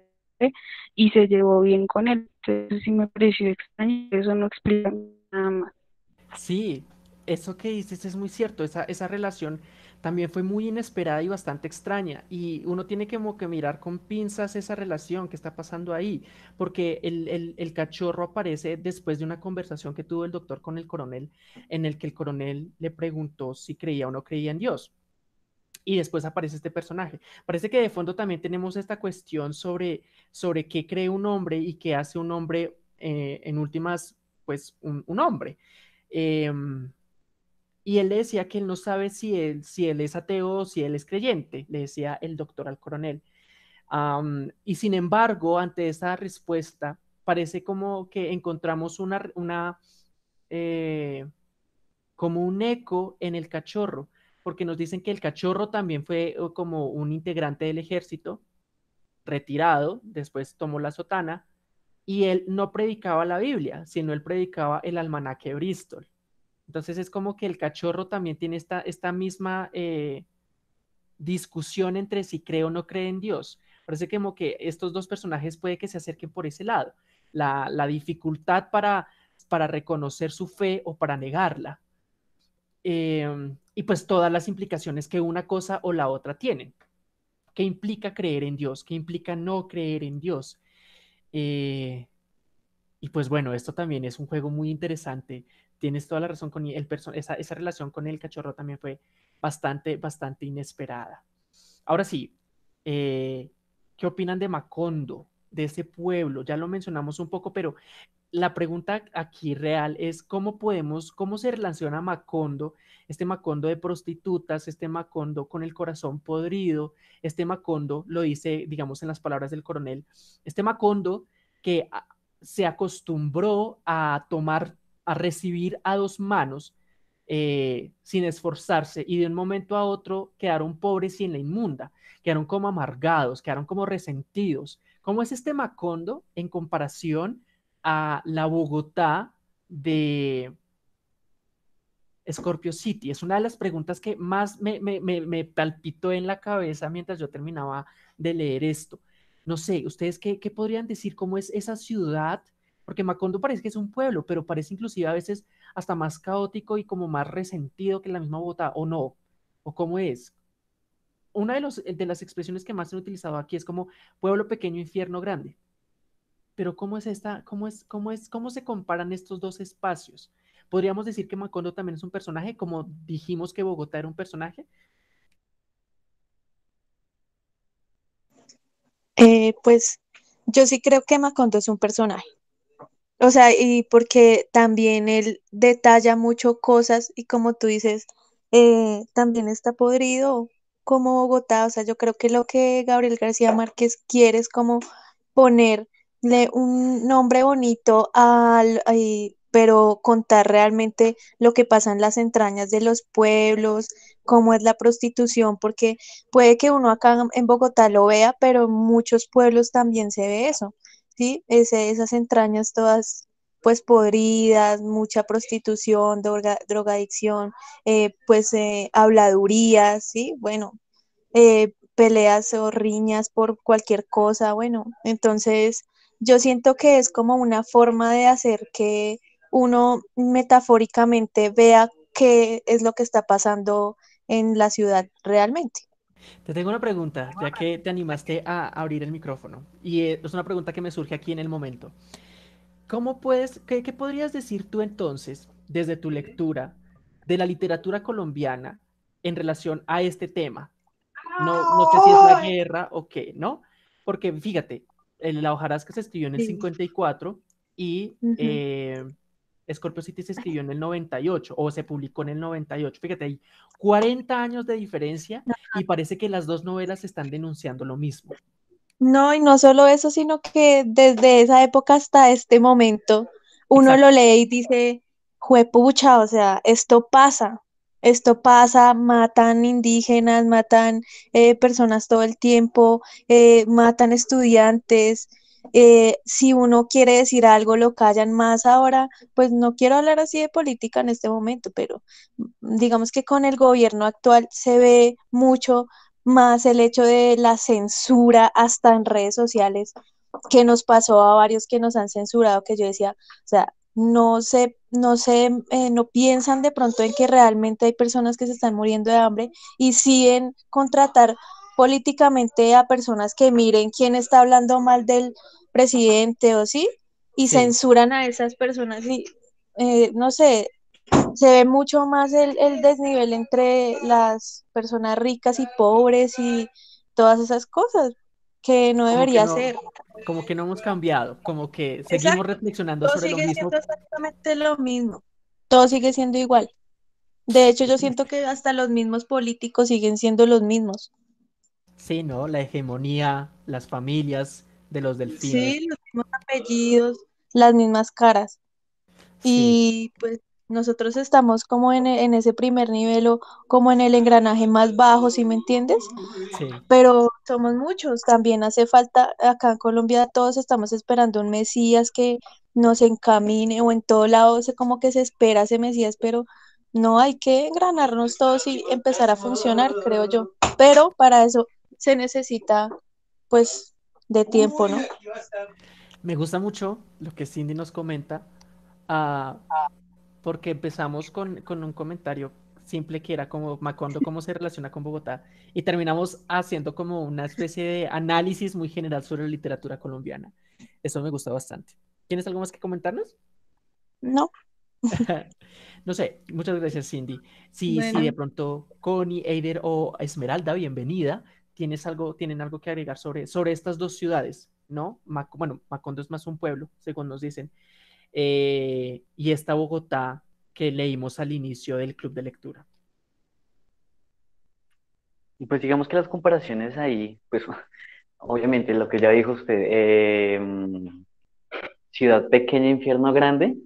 y se llevó bien con él. Entonces sí me pareció extraño, eso no explica nada más. Sí, eso que dices es muy cierto, esa, esa relación también fue muy inesperada y bastante extraña. Y uno tiene que, mirar con pinzas esa relación que está pasando ahí, porque el, cachorro aparece después de una conversación que tuvo el doctor con el coronel, en el que el coronel le preguntó si creía o no creía en Dios. Y después aparece este personaje. Parece que de fondo también tenemos esta cuestión sobre, sobre qué cree un hombre y qué hace un hombre, eh, en últimas, pues un, hombre. Em, y él le decía que él no sabe si él, si él es ateo o si él es creyente, le decía el doctor al coronel. y sin embargo, ante esa respuesta, parece como que encontramos una, eh, como un eco en el cachorro, porque nos dicen que el cachorro también fue como un integrante del ejército, retirado, después tomó la sotana, y él no predicaba la Biblia, sino él predicaba el almanaque Bristol. Entonces es como que el cachorro también tiene esta, esta misma eh, discusión entre si cree o no cree en Dios. Parece como que estos dos personajes puede que se acerquen por ese lado, la, dificultad para, para reconocer su fe o para negarla. Em, y pues todas las implicaciones que una cosa o la otra tienen. ¿Qué implica creer en Dios? ¿Qué implica no creer en Dios? Eh, y pues bueno, esto también es un juego muy interesante. Tienes toda la razón con esa relación con el cachorro también fue bastante, bastante inesperada. Ahora sí, eh, ¿qué opinan de Macondo, de ese pueblo? Ya lo mencionamos un poco, pero la pregunta aquí real es cómo podemos, cómo se relaciona Macondo, este Macondo de prostitutas, este Macondo con el corazón podrido, este Macondo, lo dice, digamos, en las palabras del coronel, este Macondo que se acostumbró a tomar, a recibir a dos manos eh, sin esforzarse y de un momento a otro quedaron pobres y en la inmunda, quedaron como amargados, quedaron como resentidos. ¿Cómo es este Macondo en comparación a la Bogotá de Scorpio City? Es una de las preguntas que más me, me palpitó en la cabeza mientras yo terminaba de leer esto. No sé, ¿ustedes qué, podrían decir cómo es esa ciudad? Porque Macondo parece que es un pueblo, pero parece inclusive a veces hasta más caótico y como más resentido que la misma Bogotá, ¿o no? ¿O cómo es? Una de, las expresiones que más se han utilizado aquí es como pueblo pequeño, infierno grande. Pero ¿cómo es esta, cómo es, cómo es, cómo se comparan estos dos espacios? ¿Podríamos decir que Macondo también es un personaje, como dijimos que Bogotá era un personaje? Eh, pues yo sí creo que Macondo es un personaje. O sea, y porque también él detalla mucho cosas y como tú dices, eh, también está podrido como Bogotá. O sea, yo creo que lo que Gabriel García Márquez quiere es como ponerle un nombre bonito al, pero contar realmente lo que pasa en las entrañas de los pueblos, cómo es la prostitución, porque puede que uno acá en Bogotá lo vea, pero en muchos pueblos también se ve eso, ¿sí? esas entrañas todas pues podridas, mucha prostitución, drogadicción, eh, pues eh, habladurías, ¿sí? Bueno, eh, peleas o riñas por cualquier cosa, bueno, entonces yo siento que es como una forma de hacer que uno metafóricamente vea qué es lo que está pasando en la ciudad realmente. Te tengo una pregunta, ya que te animaste a abrir el micrófono. Y es una pregunta que me surge aquí en el momento. ¿Cómo puedes, qué, podrías decir tú entonces, desde tu lectura, de la literatura colombiana en relación a este tema? No, no sé si es la guerra o qué, ¿no? Porque fíjate, la hojarasca se escribió en el 54 y Scorpio City se escribió en el 98 o se publicó en el 98. Fíjate, hay 40 años de diferencia y parece que las dos novelas están denunciando lo mismo. No, y no solo eso, sino que desde esa época hasta este momento, uno lo lee y dice, juepucha, o sea, esto pasa, esto pasa, matan indígenas, matan eh, personas todo el tiempo, eh, matan estudiantes, eh, si uno quiere decir algo, lo callan más ahora, pues no quiero hablar así de política en este momento, pero digamos que con el gobierno actual se ve mucho más el hecho de la censura hasta en redes sociales que nos pasó a varios que nos han censurado, que yo decía, o sea, no se, no se, eh, no piensan de pronto en que realmente hay personas que se están muriendo de hambre y siguen contratar políticamente a personas que miren quién está hablando mal del presidente o sí, y censuran a esas personas y eh, no sé, se ve mucho más el, desnivel entre las personas ricas y pobres y todas esas cosas que no debería ser. Como que no hemos cambiado, como que seguimos reflexionando sobre lo mismo. exactamente lo mismo. Todo sigue siendo igual. De hecho, yo siento que hasta los mismos políticos siguen siendo los mismos. Sí, ¿no? La hegemonía, las familias de los delfines. Sí, los mismos apellidos, las mismas caras. Y pues nosotros estamos como en, en, ese primer nivel o como en el engranaje más bajo, ¿sí me entiendes? Sí. Pero somos muchos, también hace falta, acá en Colombia todos estamos esperando un Mesías que nos encamine o en todo lado se como que se espera ese Mesías, pero no hay que engranarnos todos y empezar a funcionar, creo yo. Pero para eso se necesita pues de tiempo, ¿no? Me gusta mucho lo que Cindy nos comenta. Uh, porque empezamos con, un comentario simple que era como Macondo, cómo se relaciona con Bogotá, y terminamos haciendo como una especie de análisis muy general sobre la literatura colombiana. Eso me gusta bastante. ¿Tienes algo más que comentarnos? No. *laughs* no sé, muchas gracias Cindy. Si, si de pronto Connie, Eider o Esmeralda, bienvenida, ¿tienes algo, tienen algo que agregar sobre, sobre estas dos ciudades, ¿no? bueno, Macondo es más un pueblo, según nos dicen, eh, y esta Bogotá que leímos al inicio del club de lectura. Pues digamos que las comparaciones ahí, pues *laughs* obviamente lo que ya dijo usted, em, ciudad pequeña, infierno grande,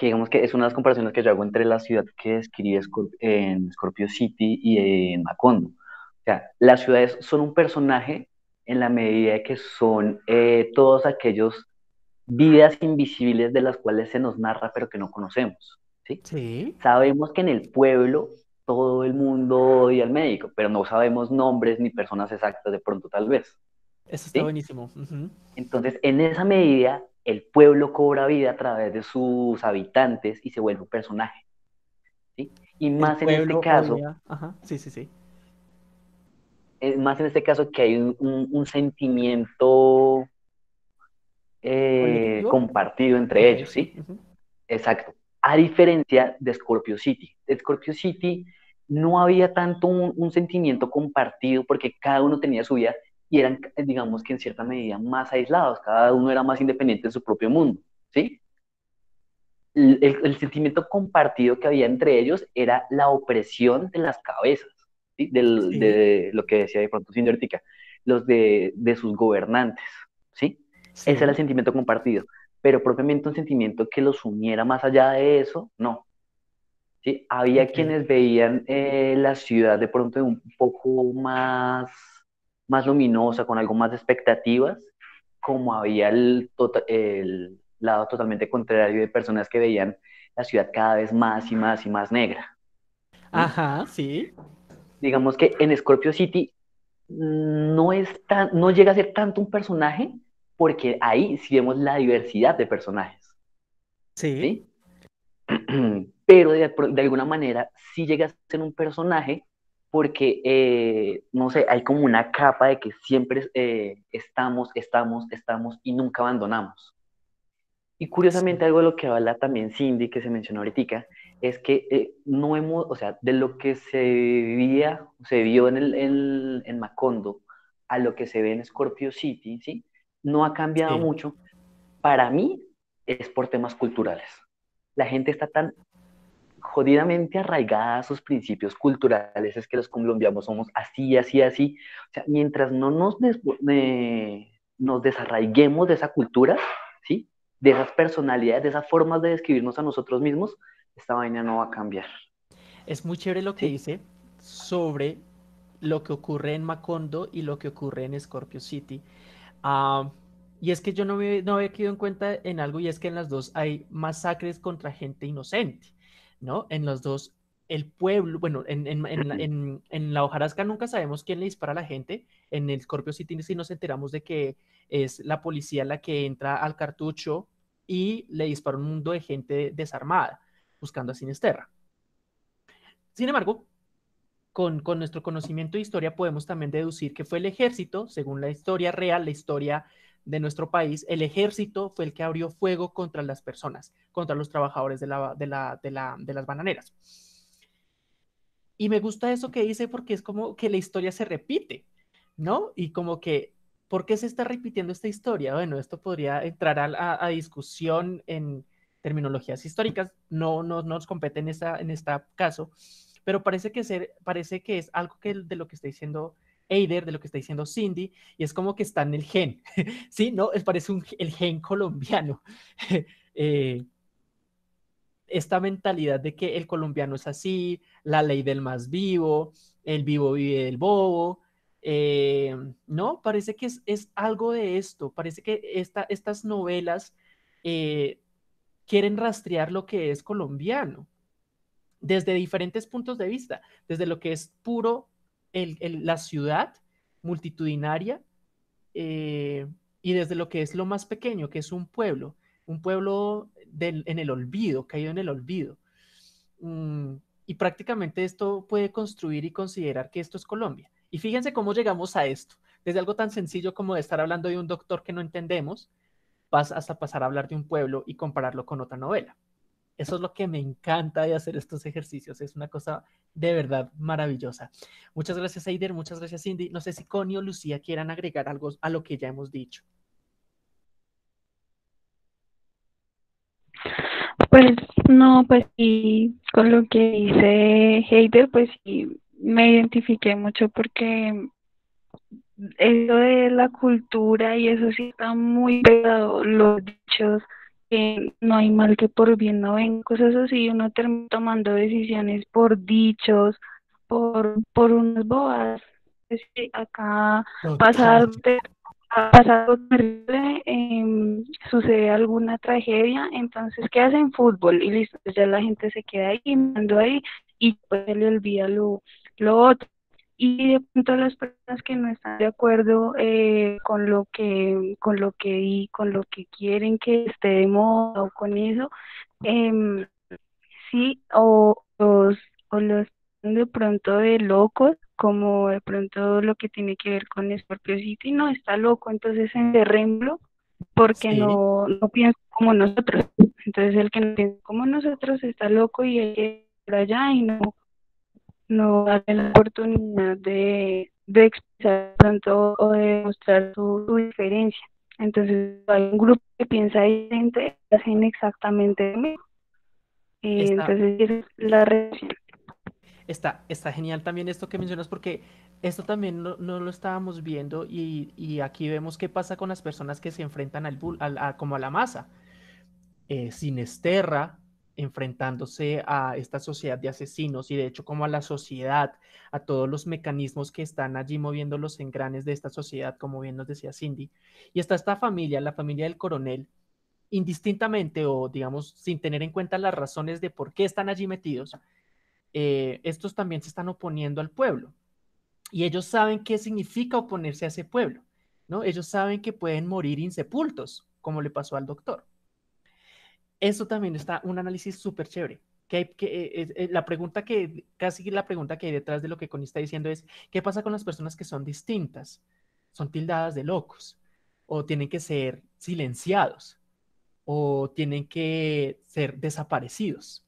que digamos que es una de las comparaciones que yo hago entre la ciudad que describe en Scorpio City y en Macondo. O sea, las ciudades son un personaje en la medida que son eh, todos aquellos vidas invisibles de las cuales se nos narra pero que no conocemos. ¿sí? Sí. Sabemos que en el pueblo todo el mundo odia al médico, pero no sabemos nombres ni personas exactas de pronto tal vez. Eso está buenísimo. Entonces, en esa medida, el pueblo cobra vida a través de sus habitantes y se vuelve un personaje. ¿sí? Y más en este caso... Ajá. Sí, sí, sí. Es más en este caso que hay un sentimiento eh, compartido entre ellos, ¿sí? Exacto. A diferencia de Scorpio City. De Scorpio City no había tanto un, sentimiento compartido porque cada uno tenía su vida y eran, digamos que en cierta medida, más aislados. Cada uno era más independiente en su propio mundo, ¿sí? El, sentimiento compartido que había entre ellos era la opresión de las cabezas, ¿sí? de lo que decía de pronto Sindertica, los de, de sus gobernantes, ¿sí? Ese era el sentimiento compartido. Pero propiamente un sentimiento que los uniera más allá de eso, no. ¿Sí? Había quienes veían eh, la ciudad de pronto un poco más, más luminosa, con algo más de expectativas, como había el, tota-, el lado totalmente contrario de personas que veían la ciudad cada vez más y más y más negra. Ajá, sí. Digamos que en Scorpio City no, es no llega a ser tanto un personaje, porque ahí sí vemos la diversidad de personajes. Sí. *clears throat* Pero de, alguna manera sí llega a ser un personaje porque, eh, no sé, hay como una capa de que siempre eh, estamos, estamos, estamos y nunca abandonamos. Y curiosamente algo de lo que habla también Cindy, que se mencionó ahorita, es que eh, no hemos, o sea, de lo que se vivía, se vio en, el, en Macondo a lo que se ve en Scorpio City, ¿sí? no ha cambiado mucho. Para mí es por temas culturales. La gente está tan jodidamente arraigada a sus principios culturales, es que los colombianos somos así, así, así. O sea, mientras no nos, nos desarraiguemos de esa cultura, ¿sí? De esas personalidades, de esas formas de describirnos a nosotros mismos, esta vaina no va a cambiar. Es muy chévere lo que dice sobre lo que ocurre en Macondo y lo que ocurre en Scorpio City. Ah, y es que yo no, me, no había quedado en cuenta en algo y es que en las dos hay masacres contra gente inocente, ¿no? En los dos, el pueblo, bueno, en, en, en, en, la hojarasca nunca sabemos quién le dispara a la gente, en el Scorpio City sí nos enteramos de que es la policía la que entra al cartucho y le dispara un mundo de gente desarmada, buscando a Sinisterra. Sin embargo, con, nuestro conocimiento de historia podemos también deducir que fue el ejército, según la historia real, la historia de nuestro país, el ejército fue el que abrió fuego contra las personas, contra los trabajadores de, la, de, las bananeras. Y me gusta eso que dice porque es como que la historia se repite, ¿no? Y como que, ¿por qué se está repitiendo esta historia? Bueno, esto podría entrar a, discusión en, terminologías históricas, no, no, nos compete en, esta, en este caso, pero parece que, ser, parece que es algo que de lo que está diciendo Eider, de lo que está diciendo Cindy, y es como que está en el gen, *laughs* ¿sí? ¿No? Es, parece un, el gen colombiano. *laughs* eh, esta mentalidad de que el colombiano es así, la ley del más vivo, el vivo vive del bobo, eh, no, parece que es, algo de esto, parece que esta, estas novelas eh, quieren rastrear lo que es colombiano desde diferentes puntos de vista, desde lo que es puro la ciudad multitudinaria eh, y desde lo que es lo más pequeño, que es un pueblo, un pueblo en el olvido, caído en el olvido. Mm, y prácticamente esto puede construir y considerar que esto es Colombia. Y fíjense cómo llegamos a esto, desde algo tan sencillo como de estar hablando de un doctor que no entendemos, hasta pasar a hablar de un pueblo y compararlo con otra novela. Eso es lo que me encanta de hacer estos ejercicios. Es una cosa de verdad maravillosa. Muchas gracias, Aider. Muchas gracias, Cindy. No sé si Connie o Lucía quieran agregar algo a lo que ya hemos dicho. Pues no, pues sí, con lo que dice Heider, pues sí, me identifiqué mucho porque eso de la cultura y eso sí está muy pegado, los dichos, que no hay mal que por bien no ven, cosas así, uno termina tomando decisiones por dichos, por, por unas boas. acá pasa algo, pasa algo terrible, em, sucede alguna tragedia, entonces ¿qué hacen? Fútbol y listo, ya la gente se queda ahí, mirando ahí y pues se le olvida lo, lo otro y de pronto las personas que no están de acuerdo eh, con lo que con lo que y con lo que quieren que esté de moda o con eso eh, sí o los o los de pronto de locos como de pronto lo que tiene que ver con Scorpio City no está loco entonces en derremblo porque no no piensa como nosotros. Entonces el que no piensa como nosotros está loco y hay que ir allá y no no darle la oportunidad de, de expresar tanto o de mostrar su, diferencia. Entonces hay un grupo que piensa diferente, hacen exactamente lo mismo. Y entonces esa es la reacción. Está, está genial también esto que mencionas porque esto también no, lo estábamos viendo y, y, aquí vemos qué pasa con las personas que se enfrentan al, al como a la masa. Eh, Sinesterra, enfrentándose a esta sociedad de asesinos y de hecho como a la sociedad, a todos los mecanismos que están allí moviendo los engranes de esta sociedad, como bien nos decía Cindy. Y está esta familia, la familia del coronel, indistintamente o digamos sin tener en cuenta las razones de por qué están allí metidos, eh, estos también se están oponiendo al pueblo. Y ellos saben qué significa oponerse a ese pueblo, ¿no? Ellos saben que pueden morir insepultos, como le pasó al doctor eso también está un análisis súper chévere. Eh, eh, la pregunta que, casi la pregunta que hay detrás de lo que Connie está diciendo es, ¿qué pasa con las personas que son distintas? Son tildadas de locos, o tienen que ser silenciados, o tienen que ser desaparecidos.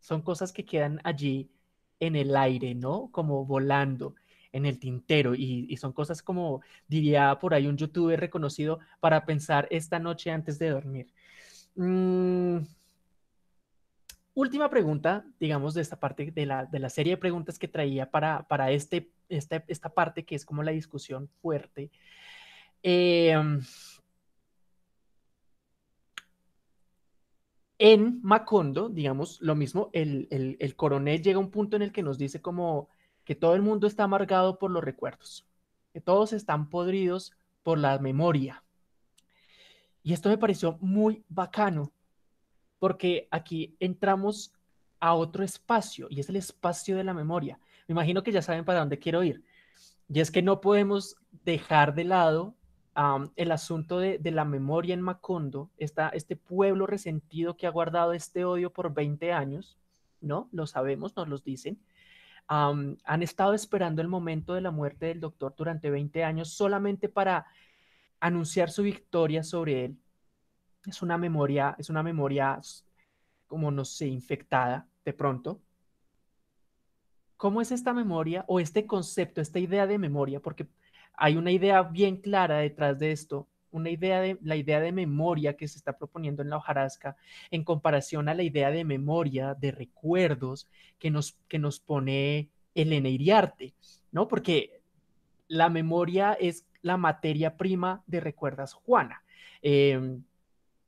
Son cosas que quedan allí en el aire, ¿no? Como volando en el tintero y, y, son cosas como diría por ahí un youtuber reconocido para pensar esta noche antes de dormir. Mm, última pregunta, digamos, de esta parte de la, de la serie de preguntas que traía para, para este, esta, esta parte que es como la discusión fuerte. Em, en Macondo, digamos, lo mismo, el, el, coronel llega a un punto en el que nos dice como que todo el mundo está amargado por los recuerdos, que todos están podridos por la memoria. Y esto me pareció muy bacano, porque aquí entramos a otro espacio, y es el espacio de la memoria. Me imagino que ya saben para dónde quiero ir. Y es que no podemos dejar de lado el asunto de, la memoria en Macondo, este pueblo resentido que ha guardado este odio por 20 años, ¿no? Lo sabemos, nos los dicen. han estado esperando el momento de la muerte del doctor durante 20 años solamente para anunciar su victoria sobre él. Es una memoria, es una memoria como no sé, infectada de pronto. ¿Cómo es esta memoria o este concepto, esta idea de memoria? Porque hay una idea bien clara detrás de esto, una idea de la idea de memoria que se está proponiendo en la hojarasca en comparación a la idea de memoria, de recuerdos que nos, que nos pone Elena Iriarte, ¿no? Porque la memoria es la materia prima de Recuerdas Juana. Em,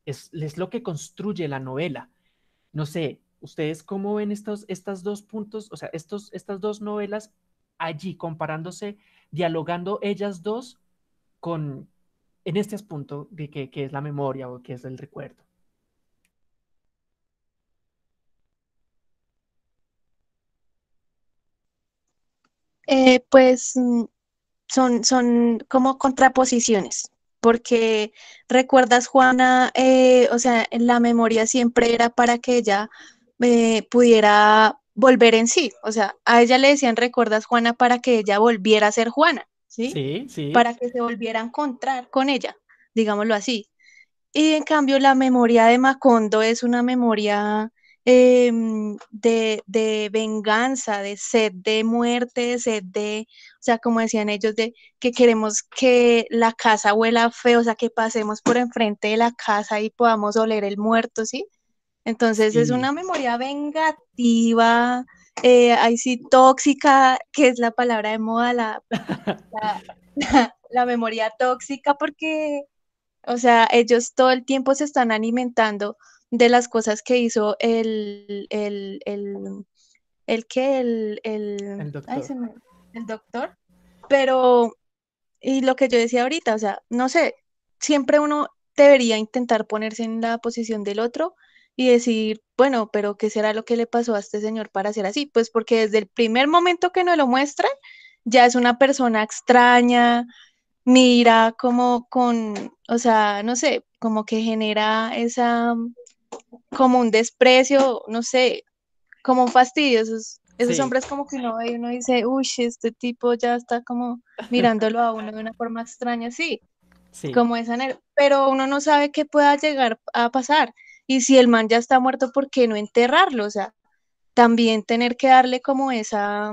es, lo que construye la novela. No sé, ¿ustedes cómo ven estos, dos puntos, o sea, estos, estas dos novelas allí comparándose, dialogando ellas dos con, en este punto de que, es la memoria o que es el recuerdo? Eh, pues mm, son, son como contraposiciones, porque recuerdas, Juana, eh, o sea, la memoria siempre era para que ella eh, pudiera volver en sí, o sea, a ella le decían, recuerdas, Juana, para que ella volviera a ser Juana, ¿sí? Sí, sí. Para que se volviera a encontrar con ella, digámoslo así. Y en cambio, la memoria de Macondo es una memoria Em, de, de, venganza, de sed de muerte, de sed de, o sea, como decían ellos, de que queremos que la casa huela feo, o sea, que pasemos por enfrente de la casa y podamos oler el muerto, ¿sí? Entonces es una memoria vengativa, eh, ahí sí tóxica, que es la palabra de moda, la, *laughs* la memoria tóxica, porque, o sea, ellos todo el tiempo se están alimentando de las cosas que hizo el, el, el, el que, el, el, doctor. el doctor, pero, y lo que yo decía ahorita, o sea, no sé, siempre uno debería intentar ponerse en la posición del otro y decir, bueno, pero ¿qué será lo que le pasó a este señor para ser así? Pues porque desde el primer momento que nos lo muestran, ya es una persona extraña, mira como con, o sea, no sé, como que genera esa, como un desprecio, no sé, como un fastidio. Esos, esos hombres como que uno ve y uno dice, uy, este tipo ya está como *laughs* mirándolo a uno de una forma extraña, sí. sí. Como esa, pero uno no sabe qué pueda llegar a pasar. Y si el man ya está muerto, ¿por qué no enterrarlo? O sea, también tener que darle como esa,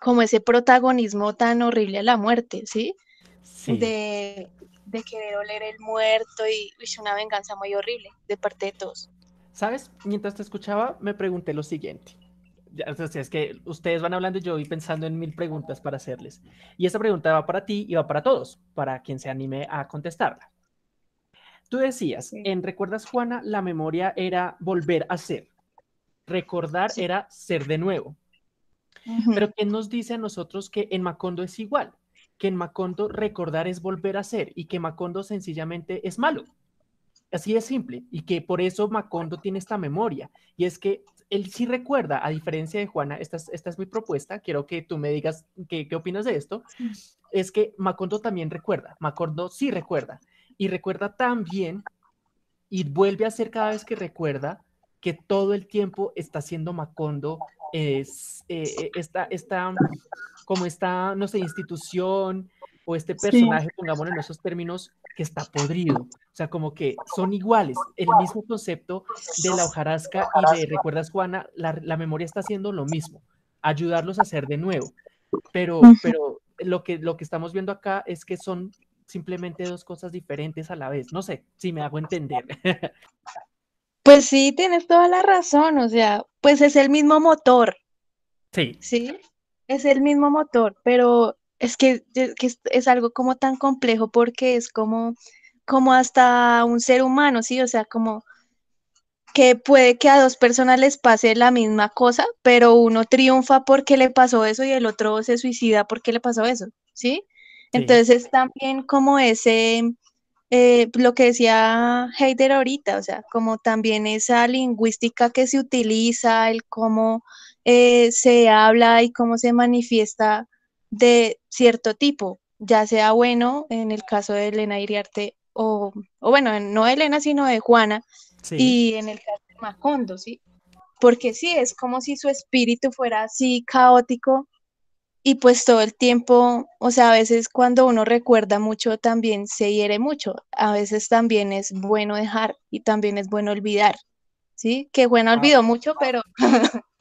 como ese protagonismo tan horrible a la muerte, ¿sí? sí. De, de querer oler el muerto y una venganza muy horrible de parte de todos. ¿Sabes? Mientras te escuchaba, me pregunté lo siguiente. Sea, es que ustedes van hablando y yo voy pensando en mil preguntas para hacerles. Y esta pregunta va para ti y va para todos, para quien se anime a contestarla. Tú decías, en Recuerdas Juana, la memoria era volver a ser. Recordar era ser de nuevo. Pero ¿quién nos dice a nosotros que en Macondo es igual? Que en Macondo recordar es volver a ser y que Macondo sencillamente es malo. Así es simple y que por eso Macondo tiene esta memoria y es que él sí recuerda, a diferencia de Juana, esta es, esta es mi propuesta, quiero que tú me digas qué, qué opinas de esto, es que Macondo también recuerda, Macondo sí recuerda y recuerda también y vuelve a ser cada vez que recuerda que todo el tiempo está siendo Macondo, es, eh, eh, esta, esta como esta, no sé, institución o este personaje, pongámoslo en esos términos, que está podrido. O sea, como que son iguales. El mismo concepto de la hojarasca y de, ¿recuerdas, Juana? La, memoria está haciendo lo mismo, ayudarlos a hacer de nuevo. Pero, pero lo, que, lo que estamos viendo acá es que son simplemente dos cosas diferentes a la vez. No sé si me hago entender. *laughs* Pues sí, tienes toda la razón. O sea, pues es el mismo motor. Sí. Sí, es el mismo motor, pero es que, es, algo como tan complejo porque es como, como hasta un ser humano, ¿sí? O sea, como que puede que a dos personas les pase la misma cosa, pero uno triunfa porque le pasó eso y el otro se suicida porque le pasó eso, ¿sí? Entonces es también como ese, eh, lo que decía Heider ahorita, o sea, como también esa lingüística que se utiliza, el cómo eh, se habla y cómo se manifiesta de cierto tipo, ya sea bueno en el caso de Elena Iriarte o, o bueno, no de Elena, sino de Juana, y en el caso de Macondo, ¿sí? Porque sí, es como si su espíritu fuera así caótico y pues todo el tiempo, o sea, a veces cuando uno recuerda mucho también se hiere mucho, a veces también es bueno dejar y también es bueno olvidar, ¿sí? Que bueno, ah. olvidó mucho, pero *laughs*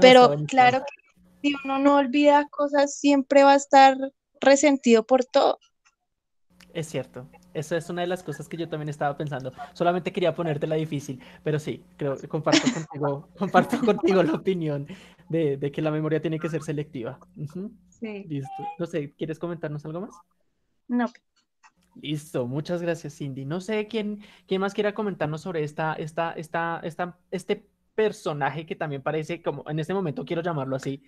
Pero claro que si uno no olvida cosas, siempre va a estar resentido por todo. Es cierto, esa es una de las cosas que yo también estaba pensando. Solamente quería ponértela difícil, pero sí, creo que comparto contigo, *laughs* comparto contigo la opinión de, que la memoria tiene que ser selectiva. Sí. Listo. No sé, ¿quieres comentarnos algo más? No. Listo, muchas gracias, Cindy. No sé quién, quién más quiera comentarnos sobre esta, esta, esta, esta, este personaje que también parece como, en este momento quiero llamarlo así,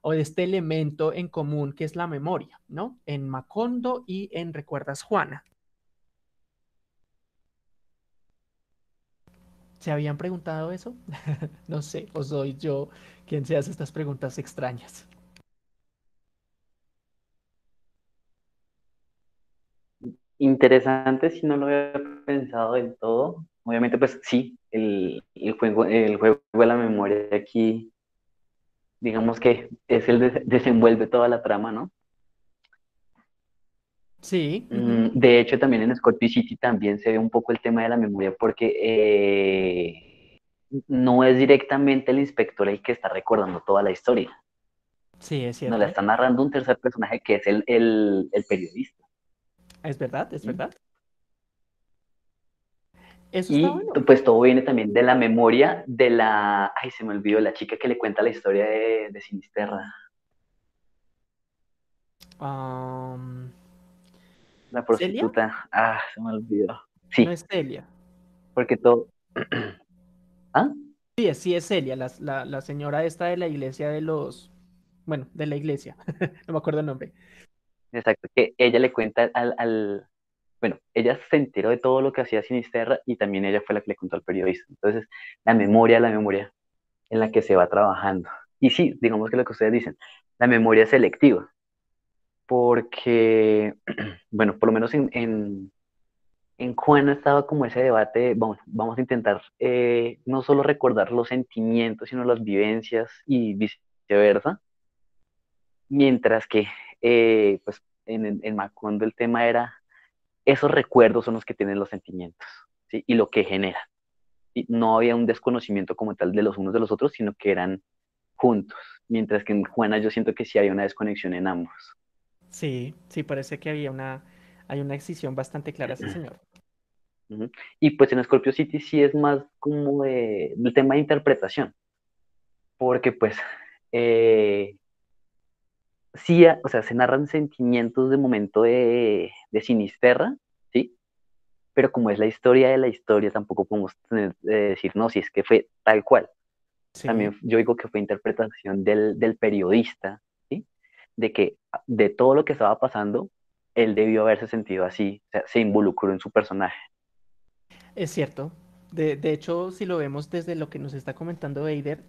o de este elemento en común que es la memoria, ¿no? En Macondo y en Recuerdas Juana. ¿Se habían preguntado eso? *laughs* no sé, o soy yo quien se hace estas preguntas extrañas. Interesante si no lo había pensado del todo. Obviamente, pues sí, el, juego, el juego de la memoria aquí digamos que es el que desenvuelve toda la trama, ¿no? Sí. Mm, de hecho, también en Scorpio City también se ve un poco el tema de la memoria porque eh, no es directamente el inspector el que está recordando toda la historia. Sí, es cierto. Nos la está narrando un tercer personaje que es el, el periodista. Es verdad, es verdad y pues todo viene también de la memoria de la, ay, se me olvidó, la chica que le cuenta la historia de, de Sinisterra. la prostituta. Ah, se me olvidó. Sí. No es Celia. Porque todo. *clears throat* ¿Ah? Sí, sí es Celia, la, la, señora esta de la iglesia de los. Bueno, de la iglesia. *laughs* no me acuerdo el nombre. Exacto, que ella le cuenta al, al, bueno, ella se enteró de todo lo que hacía Sinisterra y también ella fue la que le contó al periodista. Entonces, la memoria, la memoria en la que se va trabajando. Y sí, digamos que lo que ustedes dicen, la memoria es selectiva, porque, *clears throat* bueno, por lo menos en, en, en Juana estaba como ese debate, vamos, vamos a intentar eh, no solo recordar los sentimientos, sino las vivencias y viceversa, mientras que, eh, pues, en, en Macondo el tema era esos recuerdos son los que tienen los sentimientos ¿sí? y lo que generan. Y no había un desconocimiento como tal de los unos de los otros, sino que eran juntos. Mientras que en Juana yo siento que sí hay una desconexión en ambos. Sí, sí, parece que había una, hay una excisión bastante clara, sí, señor. Y pues en Scorpio City sí es más como de, el tema de interpretación. Porque pues eh, sí, o sea, se narran sentimientos de momento de, de Sinisterra, ¿sí? Pero como es la historia de la historia, tampoco podemos eh, decir, no, si es que fue tal cual. También yo digo que fue interpretación del, del periodista, ¿sí? De que de todo lo que estaba pasando, él debió haberse sentido así, o sea, se involucró en su personaje. Es cierto. De, de hecho, si lo vemos desde lo que nos está comentando Eider,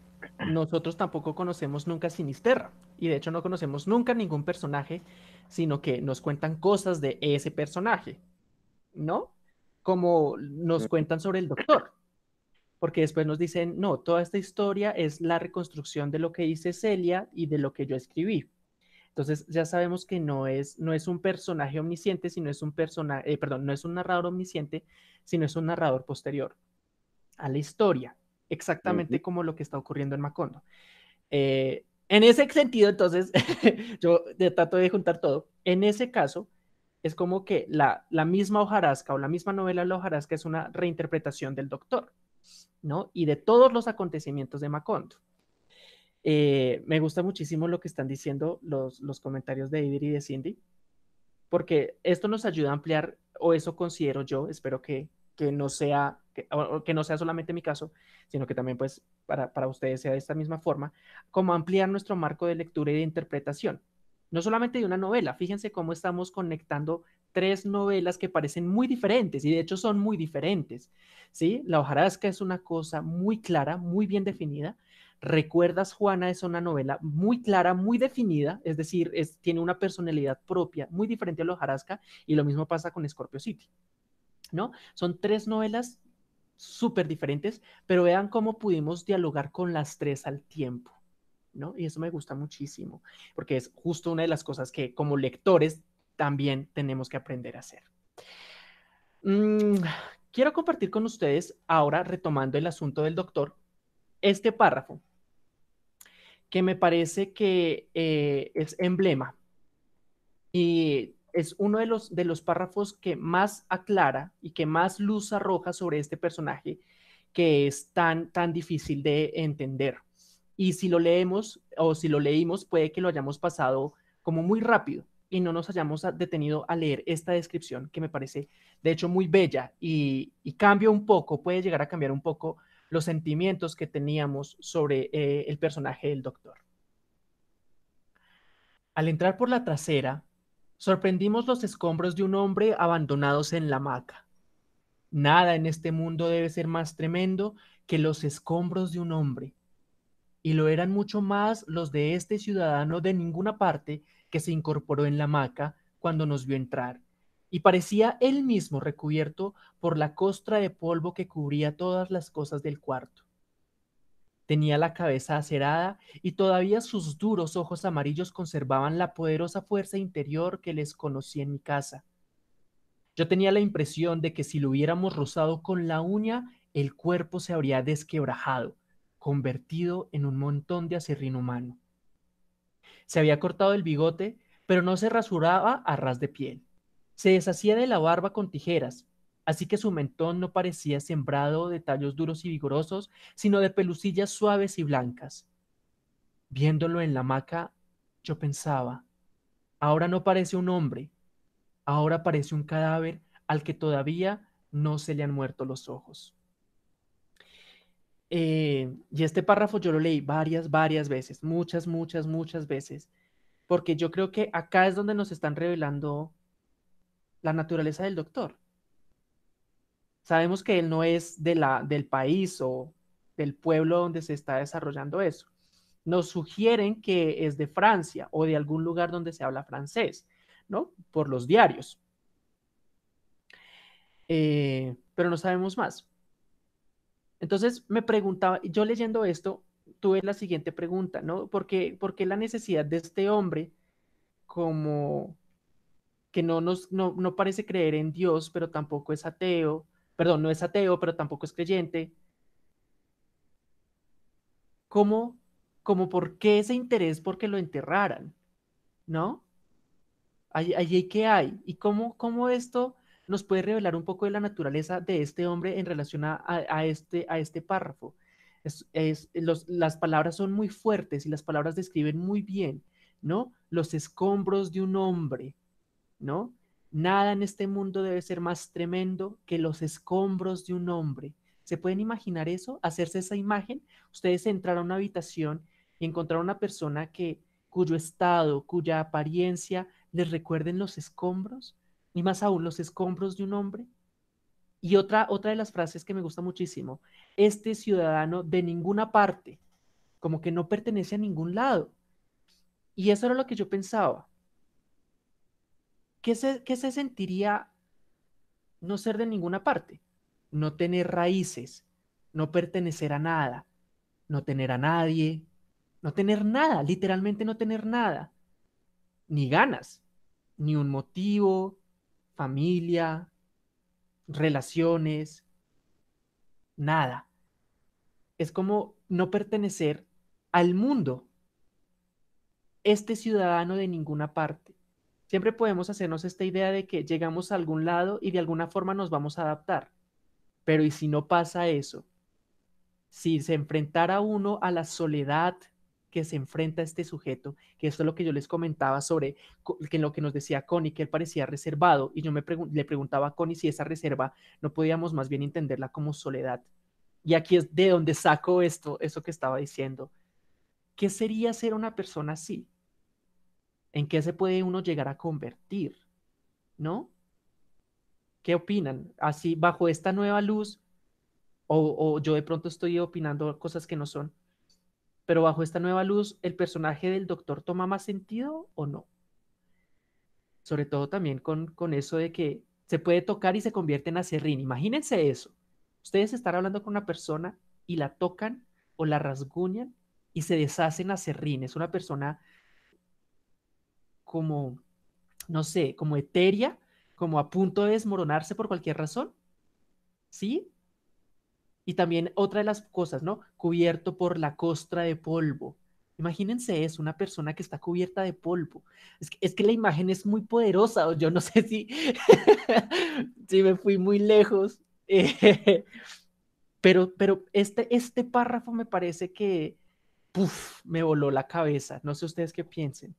nosotros tampoco conocemos nunca Sinisterra y de hecho no conocemos nunca ningún personaje, sino que nos cuentan cosas de ese personaje, ¿no? Como nos cuentan sobre el doctor, porque después nos dicen, no, toda esta historia es la reconstrucción de lo que dice Celia y de lo que yo escribí. Entonces ya sabemos que no es, no es un personaje omnisciente, sino es un personaje, eh, perdón, no es un narrador omnisciente, sino es un narrador posterior a la historia exactamente como lo que está ocurriendo en Macondo. Eh, en ese sentido, entonces, *laughs* yo trato de juntar todo. En ese caso, es como que la, la misma hojarasca o la misma novela de la hojarasca es una reinterpretación del doctor, ¿no? Y de todos los acontecimientos de Macondo. Eh, me gusta muchísimo lo que están diciendo los, los comentarios de Idir y de Cindy, porque esto nos ayuda a ampliar, o eso considero yo, espero que, que no sea, que, no sea solamente mi caso, sino que también pues para, para ustedes sea de esta misma forma, como ampliar nuestro marco de lectura y de interpretación. No solamente de una novela, fíjense cómo estamos conectando tres novelas que parecen muy diferentes y de hecho son muy diferentes. ¿sí? La hojarasca es una cosa muy clara, muy bien definida. Recuerdas, Juana, es una novela muy clara, muy definida, es decir, es, tiene una personalidad propia muy diferente a la hojarasca y lo mismo pasa con Scorpio City. ¿No? Son tres novelas súper diferentes, pero vean cómo pudimos dialogar con las tres al tiempo, ¿no? Y eso me gusta muchísimo, porque es justo una de las cosas que como lectores también tenemos que aprender a hacer. Mm, quiero compartir con ustedes, ahora retomando el asunto del doctor, este párrafo, que me parece que eh, es emblema y es uno de los, de los párrafos que más aclara y que más luz arroja sobre este personaje que es tan, tan difícil de entender. Y si lo leemos o si lo leímos, puede que lo hayamos pasado como muy rápido y no nos hayamos detenido a leer esta descripción que me parece de hecho muy bella y, cambia un poco, puede llegar a cambiar un poco los sentimientos que teníamos sobre eh, el personaje del doctor. Al entrar por la trasera, sorprendimos los escombros de un hombre abandonados en la hamaca. Nada en este mundo debe ser más tremendo que los escombros de un hombre. Y lo eran mucho más los de este ciudadano de ninguna parte que se incorporó en la hamaca cuando nos vio entrar, y parecía él mismo recubierto por la costra de polvo que cubría todas las cosas del cuarto. Tenía la cabeza acerada y todavía sus duros ojos amarillos conservaban la poderosa fuerza interior que les conocí en mi casa. Yo tenía la impresión de que si lo hubiéramos rozado con la uña, el cuerpo se habría desquebrajado, convertido en un montón de acerrín humano. Se había cortado el bigote, pero no se rasuraba a ras de piel. Se deshacía de la barba con tijeras, así que su mentón no parecía sembrado de tallos duros y vigorosos, sino de pelucillas suaves y blancas. Viéndolo en la hamaca, yo pensaba, ahora no parece un hombre, ahora parece un cadáver al que todavía no se le han muerto los ojos. Eh, y este párrafo yo lo leí varias, varias veces, muchas, muchas, muchas veces, porque yo creo que acá es donde nos están revelando la naturaleza del doctor. Sabemos que él no es de la, del país o del pueblo donde se está desarrollando eso. Nos sugieren que es de Francia o de algún lugar donde se habla francés. ¿no? Por los diarios. Eh, pero no sabemos más. Entonces me preguntaba, yo leyendo esto, tuve la siguiente pregunta, ¿no? ¿Por qué, la necesidad de este hombre como que no, nos, no, parece creer en Dios, pero tampoco es ateo, perdón, no es ateo, pero tampoco es creyente? ¿Cómo, como por qué ese interés porque lo enterraran? ¿No? Allí, ¿qué hay? ¿Y cómo, cómo esto nos puede revelar un poco de la naturaleza de este hombre en relación a, este, a este párrafo? Es, las palabras son muy fuertes y las palabras describen muy bien, ¿no? Los escombros de un hombre, ¿no? Nada en este mundo debe ser más tremendo que los escombros de un hombre. ¿Se pueden imaginar eso? Hacerse esa imagen. Ustedes entrar a una habitación y encontrar a una persona que, cuyo estado, cuya apariencia les recuerden los escombros, y más aún los escombros de un hombre. Y otra, otra de las frases que me gusta muchísimo, este ciudadano de ninguna parte, como que no pertenece a ningún lado. Y eso era lo que yo pensaba. ¿Qué se, qué se sentiría no ser de ninguna parte? No tener raíces, no pertenecer a nada, no tener a nadie, no tener nada, literalmente no tener nada ni ganas, ni un motivo, familia, relaciones, nada. Es como no pertenecer al mundo, este ciudadano de ninguna parte. Siempre podemos hacernos esta idea de que llegamos a algún lado y de alguna forma nos vamos a adaptar. Pero ¿y si no pasa eso? Si se enfrentara uno a la soledad, que se enfrenta este sujeto, que esto es lo que yo les comentaba sobre que lo que nos decía Connie, que él parecía reservado, y yo me le preguntaba a Connie si esa reserva no podíamos más bien entenderla como soledad. Y aquí es de donde saco esto, eso que estaba diciendo. ¿Qué sería ser una persona así? ¿En qué se puede uno llegar a convertir? ¿No? ¿Qué opinan? Así, bajo esta nueva luz, o, yo de pronto estoy opinando cosas que no son pero bajo esta nueva luz, ¿el personaje del doctor toma más sentido o no? Sobre todo también con, con eso de que se puede tocar y se convierte en acerrín. Imagínense eso. Ustedes están hablando con una persona y la tocan o la rasguñan y se deshacen acerrín. Es una persona como, no sé, como etérea, como a punto de desmoronarse por cualquier razón. ¿Sí? Y también otra de las cosas, ¿no? Cubierto por la costra de polvo. Imagínense es una persona que está cubierta de polvo. Es que, es que la imagen es muy poderosa, yo no sé si, *laughs* si me fui muy lejos, *laughs* pero, pero este, este párrafo me parece que me voló la cabeza. No sé ustedes qué piensen.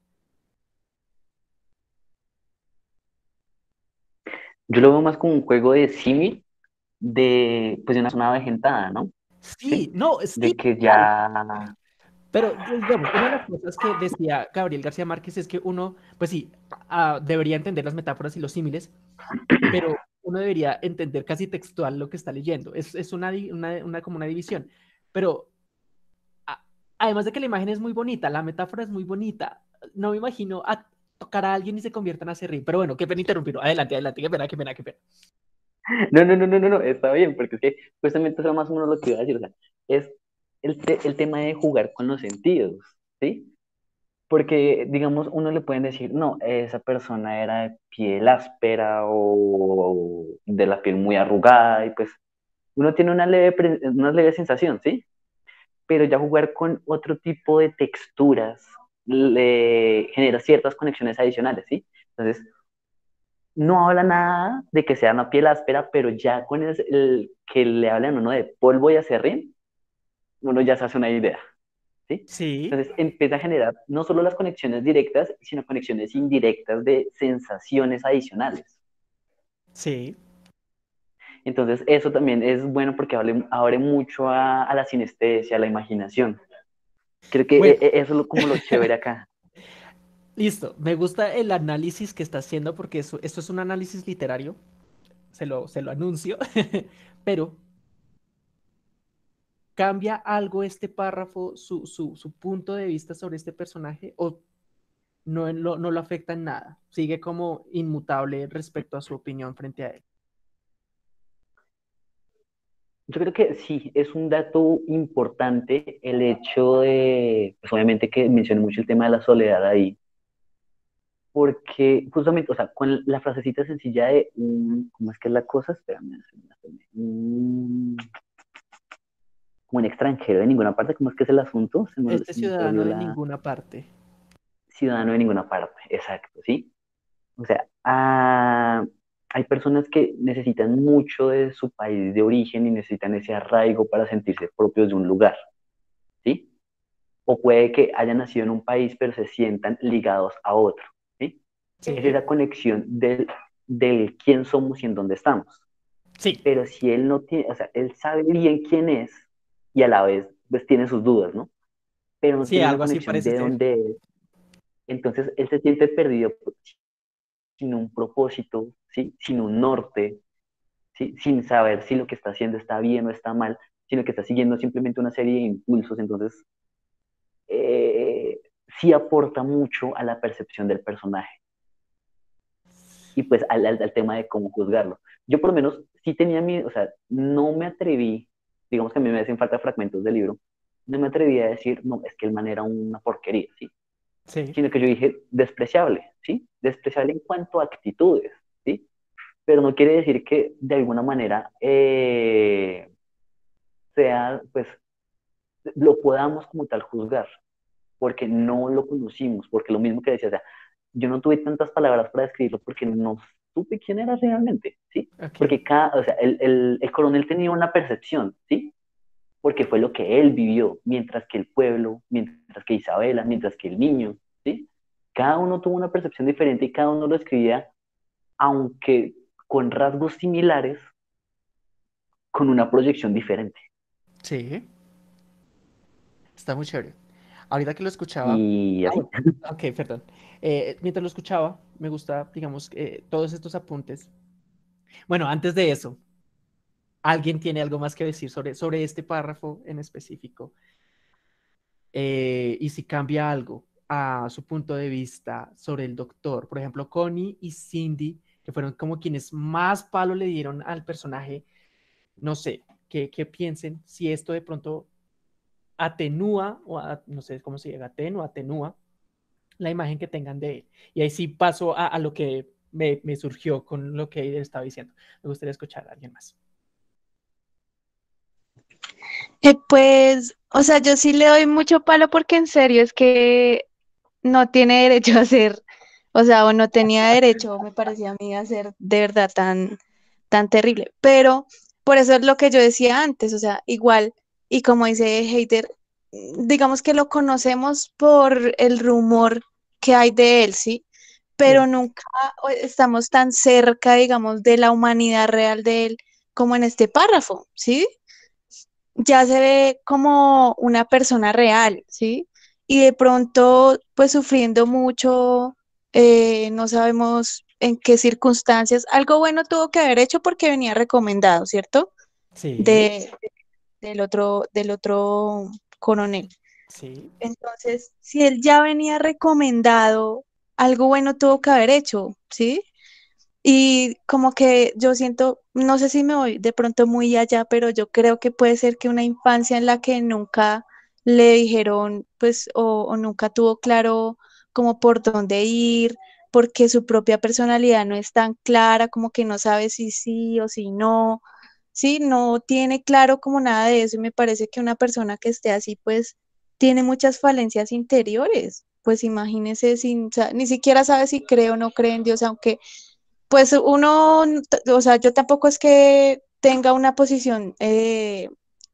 Yo lo veo más como un juego de símil de, pues, de una zona vegetada, ¿no? Sí, no, sí. De que ya... Pero, digamos, una de las cosas que decía Gabriel García Márquez es que uno, pues sí, ah, debería entender las metáforas y los símiles, pero uno debería entender casi textual lo que está leyendo. Es, es una, una, como una división. Pero además de que la imagen es muy bonita, la metáfora es muy bonita, no me imagino a tocar a alguien y se conviertan a río. Pero bueno, qué pena interrumpir. Adelante, adelante, qué pena, qué pena, qué pena. No, no, no, no, no, está bien, porque es que justamente eso más o menos lo que iba a decir. O sea, es el, el tema de jugar con los sentidos, ¿sí? Porque, digamos, uno le pueden decir, no, esa persona era de piel áspera o de la piel muy arrugada, y pues uno tiene una leve, una leve sensación, ¿sí? Pero ya jugar con otro tipo de texturas le genera ciertas conexiones adicionales, ¿sí? Entonces, no habla nada de que sea una piel áspera, pero ya con el, que le hablan uno de polvo y acerrín, uno ya se hace una idea. ¿sí? Sí. Entonces empieza a generar no solo las conexiones directas, sino conexiones indirectas de sensaciones adicionales. Sí. Entonces eso también es bueno porque abre, mucho a, la sinestesia, a la imaginación. Creo que e, e, eso es como lo chévere acá. *laughs* Listo, me gusta el análisis que está haciendo porque eso, esto es un análisis literario, se lo, se lo anuncio, *laughs* pero ¿Cambia algo este párrafo, su, punto de vista sobre este personaje o no, no, no lo afecta en nada? ¿Sigue como inmutable respecto a su opinión frente a él? Yo creo que sí, es un dato importante el hecho de, pues obviamente que mencioné mucho el tema de la soledad ahí, porque justamente, o sea, con la frasecita sencilla de, ¿cómo es que es la cosa? Espérame, como en extranjero de ninguna parte, ¿cómo es que es el asunto? este ciudadano de ninguna parte. Ciudadano de ninguna parte, exacto, ¿sí? O sea, ah, hay personas que necesitan mucho de su país de origen y necesitan ese arraigo para sentirse propios de un lugar, ¿sí? O puede que hayan nacido en un país pero se sientan ligados a otro, ¿sí? Es esa conexión del, del quién somos y en dónde estamos. Sí. Pero si él no tiene, o sea, él sabe bien quién es, y a la vez pues tiene sus dudas, ¿no? Pero no tiene algo así parece de dónde Entonces él se siente perdido sin un propósito, ¿sí? sin un norte, ¿sí? sin saber si lo que está haciendo está bien o está mal, sino que está siguiendo simplemente una serie de impulsos. Entonces, eh, sí aporta mucho a la percepción del personaje y pues al, al, tema de cómo juzgarlo. Yo por lo menos sí tenía miedo, o sea, no me atreví digamos que a mí me hacen falta fragmentos del libro, no me atreví a decir, no, es que el man era una porquería, ¿sí? Sí. Sino que yo dije, despreciable, ¿sí? Despreciable en cuanto a actitudes. Pero no quiere decir que de alguna manera eh, sea, pues, lo podamos como tal juzgar, porque no lo conocimos, porque lo mismo que decía, o sea, yo no tuve tantas palabras para describirlo porque no supe quién era realmente, ¿sí? Porque cada, o sea, el, el, el, coronel tenía una percepción, ¿sí? Porque fue lo que él vivió, mientras que el pueblo, mientras que Isabela, mientras que el niño, ¿sí? Cada uno tuvo una percepción diferente y cada uno lo escribía, aunque con rasgos similares, con una proyección diferente. Sí. Está muy chévere. Ahorita que lo escuchaba. Y *laughs* ok, perdón. Eh, mientras lo escuchaba, me gusta, digamos, eh, todos estos apuntes. Bueno, antes de eso, ¿alguien tiene algo más que decir sobre, sobre este párrafo en específico? Eh, y si cambia algo a su punto de vista sobre el doctor. Por ejemplo, Connie y Cindy, que fueron como quienes más palo le dieron al personaje. No sé, ¿qué, piensen? Si esto de pronto atenúa, o no sé cómo se llega, atenúa, atenúa la imagen que tengan de él. Y ahí sí paso a, lo que me, surgió con lo que él estaba diciendo. Me gustaría escuchar a alguien más. Eh, pues, o sea, yo sí le doy mucho palo porque en serio es que no tiene derecho a ser, o sea, o no tenía derecho, me parecía a mí a ser de verdad tan, tan terrible. Pero por eso es lo que yo decía antes, o sea, igual, y como dice Hater, digamos que lo conocemos por el rumor que hay de él, ¿sí? Pero nunca estamos tan cerca, digamos, de la humanidad real de él como en este párrafo, ¿sí? Ya se ve como una persona real, ¿sí? Y de pronto, pues sufriendo mucho, eh, no sabemos en qué circunstancias. Algo bueno tuvo que haber hecho porque venía recomendado, ¿cierto? Sí. De, del otro, del otro coronel. Sí. Entonces, si él ya venía recomendado, algo bueno tuvo que haber hecho, ¿sí? Y como que yo siento, no sé si me voy de pronto muy allá, pero yo creo que puede ser que una infancia en la que nunca le dijeron, pues, o, o nunca tuvo claro como por dónde ir, porque su propia personalidad no es tan clara, como que no sabe si sí o si no, sí, no tiene claro como nada de eso y me parece que una persona que esté así, pues, tiene muchas falencias interiores, pues imagínese, ni siquiera sabe si cree o no cree en Dios, aunque, pues uno, o sea, yo tampoco es que tenga una posición eh,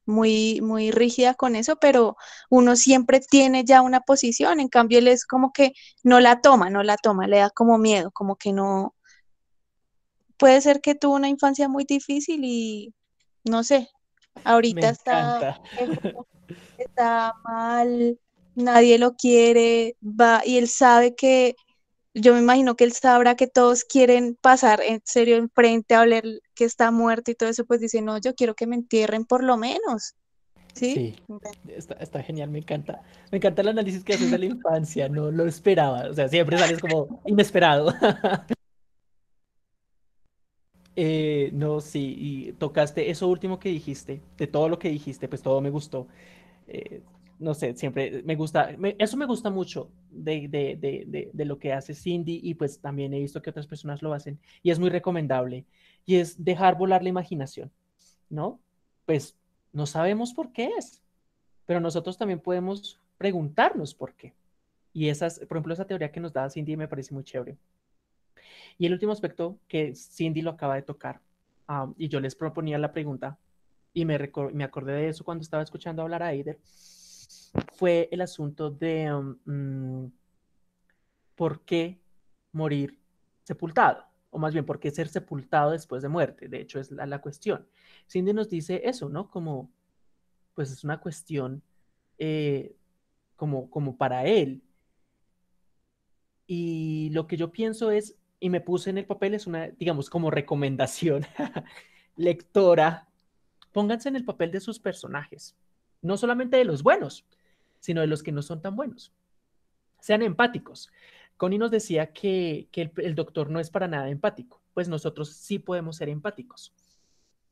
muy, muy rígida con eso, pero uno siempre tiene ya una posición, en cambio él es como que no la toma, no la toma, le da como miedo, como que no, puede ser que tuvo una infancia muy difícil y no sé, ahorita está, *laughs* está mal, nadie lo quiere, va y él sabe que yo me imagino que él sabrá que todos quieren pasar en serio enfrente a hablar que está muerto y todo eso, pues dice, no, yo quiero que me entierren por lo menos. Sí, Está, genial, me encanta. Me encanta el análisis que haces de la infancia, no lo esperaba, o sea, siempre sales como inesperado. *laughs* Eh, no, sí, y tocaste eso último que dijiste, de todo lo que dijiste, pues todo me gustó. Eh, no sé, siempre me gusta, eso me gusta mucho de, de, de, de, lo que hace Cindy y pues también he visto que otras personas lo hacen y es muy recomendable y es dejar volar la imaginación, ¿no? Pues no sabemos por qué es, pero nosotros también podemos preguntarnos por qué. Y esas, por ejemplo, esa teoría que nos da Cindy me parece muy chévere. Y el último aspecto que Cindy lo acaba de tocar, y yo les proponía la pregunta, y me, me acordé de eso cuando estaba escuchando hablar a Aider, fue el asunto de um, mm, por qué morir sepultado, o más bien por qué ser sepultado después de muerte. De hecho, es la, cuestión. Cindy nos dice eso, ¿no? Como, pues es una cuestión eh, como, como para él. Y lo que yo pienso es, y me puse en el papel, es una, digamos, como recomendación *laughs* lectora, pónganse en el papel de sus personajes, no solamente de los buenos, sino de los que no son tan buenos. Sean empáticos. Connie nos decía que, el, doctor no es para nada empático, pues nosotros sí podemos ser empáticos.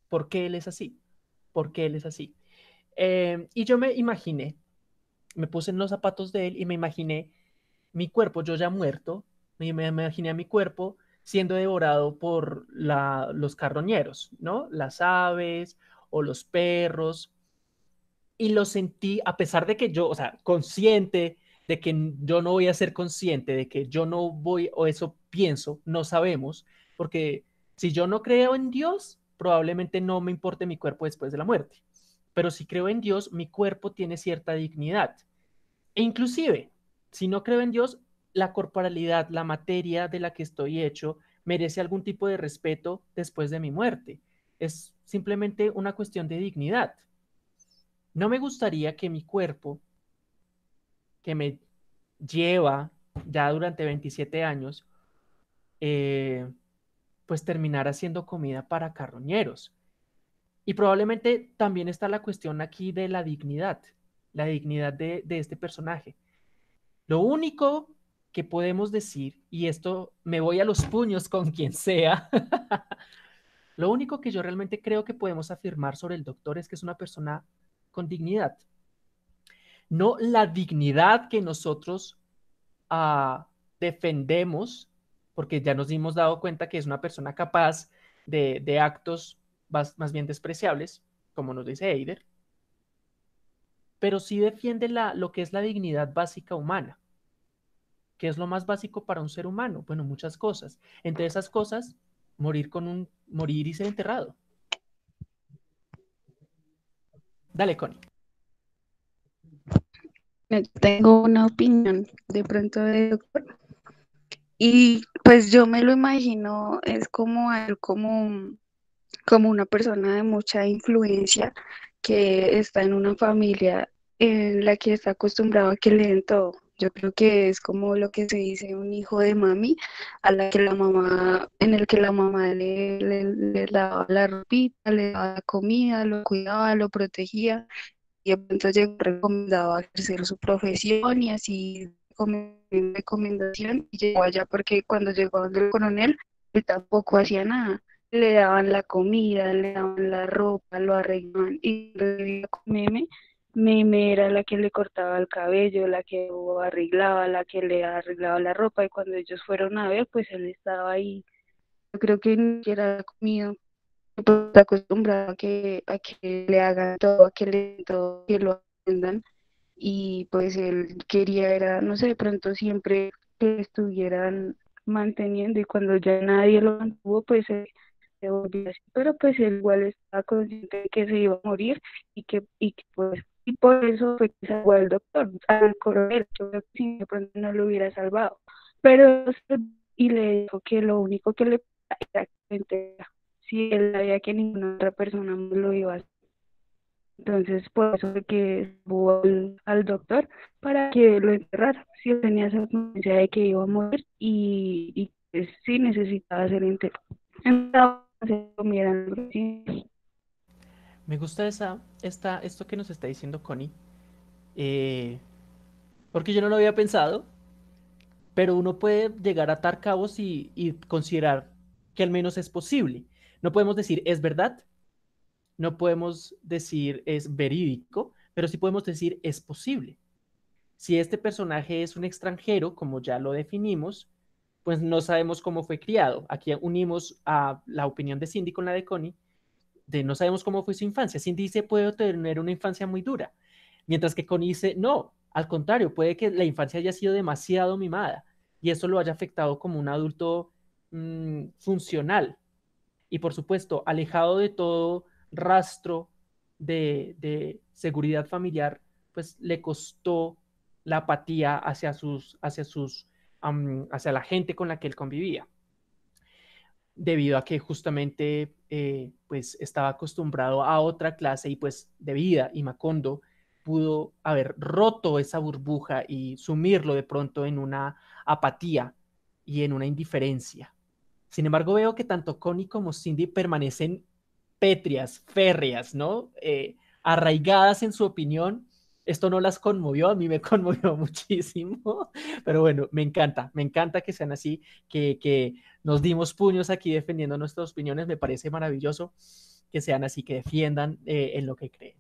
¿Por qué él es así? ¿Por qué él es así? Eh, y yo me imaginé, me puse en los zapatos de él y me imaginé mi cuerpo, yo ya muerto, me, me imaginé a mi cuerpo siendo devorado por los carroñeros, ¿no? Las aves o los perros y lo sentí, a pesar de que yo, o sea, consciente de que yo no voy a ser consciente, de que yo no voy, o eso pienso, no sabemos, porque si yo no creo en Dios, probablemente no me importe mi cuerpo después de la muerte. Pero si creo en Dios, mi cuerpo tiene cierta dignidad. E inclusive, si no creo en Dios, la corporalidad, la materia de la que estoy hecho, merece algún tipo de respeto después de mi muerte. Es simplemente una cuestión de dignidad. No me gustaría que mi cuerpo, que me lleva ya durante 27 años, eh, pues terminara siendo comida para carroñeros. Y probablemente también está la cuestión aquí de la dignidad, la dignidad de este personaje. Lo único que podemos decir, y esto me voy a los puños con quien sea, *laughs* lo único que yo realmente creo que podemos afirmar sobre el doctor es que es una persona con dignidad. No la dignidad que nosotros ah, defendemos, porque ya nos hemos dado cuenta que es una persona capaz de, actos más, bien despreciables, como nos dice Eider, pero sí defiende lo que es la dignidad básica humana. ¿Qué es lo más básico para un ser humano? Bueno, muchas cosas. Entre esas cosas, morir con un morir y ser enterrado. Dale, Connie. Tengo una opinión de pronto de doctor. Y pues yo me lo imagino, es como, como, como una persona de mucha influencia que está en una familia en la que está acostumbrado a que le den todo. Yo creo que es como lo que se dice un hijo de mami, a la que la mamá, en el que la mamá le, le, daba la ropita, le daba comida, lo cuidaba, lo protegía, y de pronto llegó recomendado ejercer su profesión y así recomendación y llegó allá porque cuando llegó donde el coronel, él tampoco hacía nada. Le daban la comida, le daban la ropa, lo arreglaban y vivía con Meme Meme era la que le cortaba el cabello, la que arreglaba, la que le arreglaba la ropa y cuando ellos fueron a ver, pues él estaba ahí. Yo creo que ni siquiera comido. Pues, acostumbrado a que, a que le hagan todo, a que le todo, que lo atendan y pues él quería era, no sé, de pronto siempre que estuvieran manteniendo y cuando ya nadie lo mantuvo, pues se, volvió así, pero pues él igual estaba consciente de que se iba a morir y que, y que pues y por eso fue que salvó al doctor, al coronel, yo creo que si de pronto no lo hubiera salvado. Pero y le dijo que lo único que le era si él sabía que ninguna otra persona lo iba a hacer. Entonces, por eso fue que hubo al, doctor para que lo enterrara. Si él tenía esa conciencia de que iba a morir y, y pues, sí necesitaba ser enterrado. Entonces, comieran me gusta esa, esta, esto que nos está diciendo Connie, eh, porque yo no lo había pensado, pero uno puede llegar a atar cabos y, considerar que al menos es posible. No podemos decir es verdad, no podemos decir es verídico, pero sí podemos decir es posible. Si este personaje es un extranjero, como ya lo definimos, pues no sabemos cómo fue criado. Aquí unimos a la opinión de Cindy con la de Connie no sabemos cómo fue su infancia. Cindy dice, puede tener una infancia muy dura, mientras que Connie dice, no, al contrario, puede que la infancia haya sido demasiado mimada y eso lo haya afectado como un adulto mm, funcional. Y por supuesto, alejado de todo rastro de, seguridad familiar, pues le costó la apatía hacia sus, hacia sus, hacia la gente con la que él convivía debido a que justamente eh, pues estaba acostumbrado a otra clase y pues de vida y Macondo pudo haber roto esa burbuja y sumirlo de pronto en una apatía y en una indiferencia. Sin embargo, veo que tanto Connie como Cindy permanecen pétreas, férreas, ¿no? Eh, arraigadas en su opinión esto no las conmovió, a mí me *laughs* conmovió muchísimo, pero bueno, me encanta, me encanta que sean así, que, que nos dimos puños aquí defendiendo nuestras opiniones, me parece maravilloso que sean así, que defiendan eh, en lo que creen.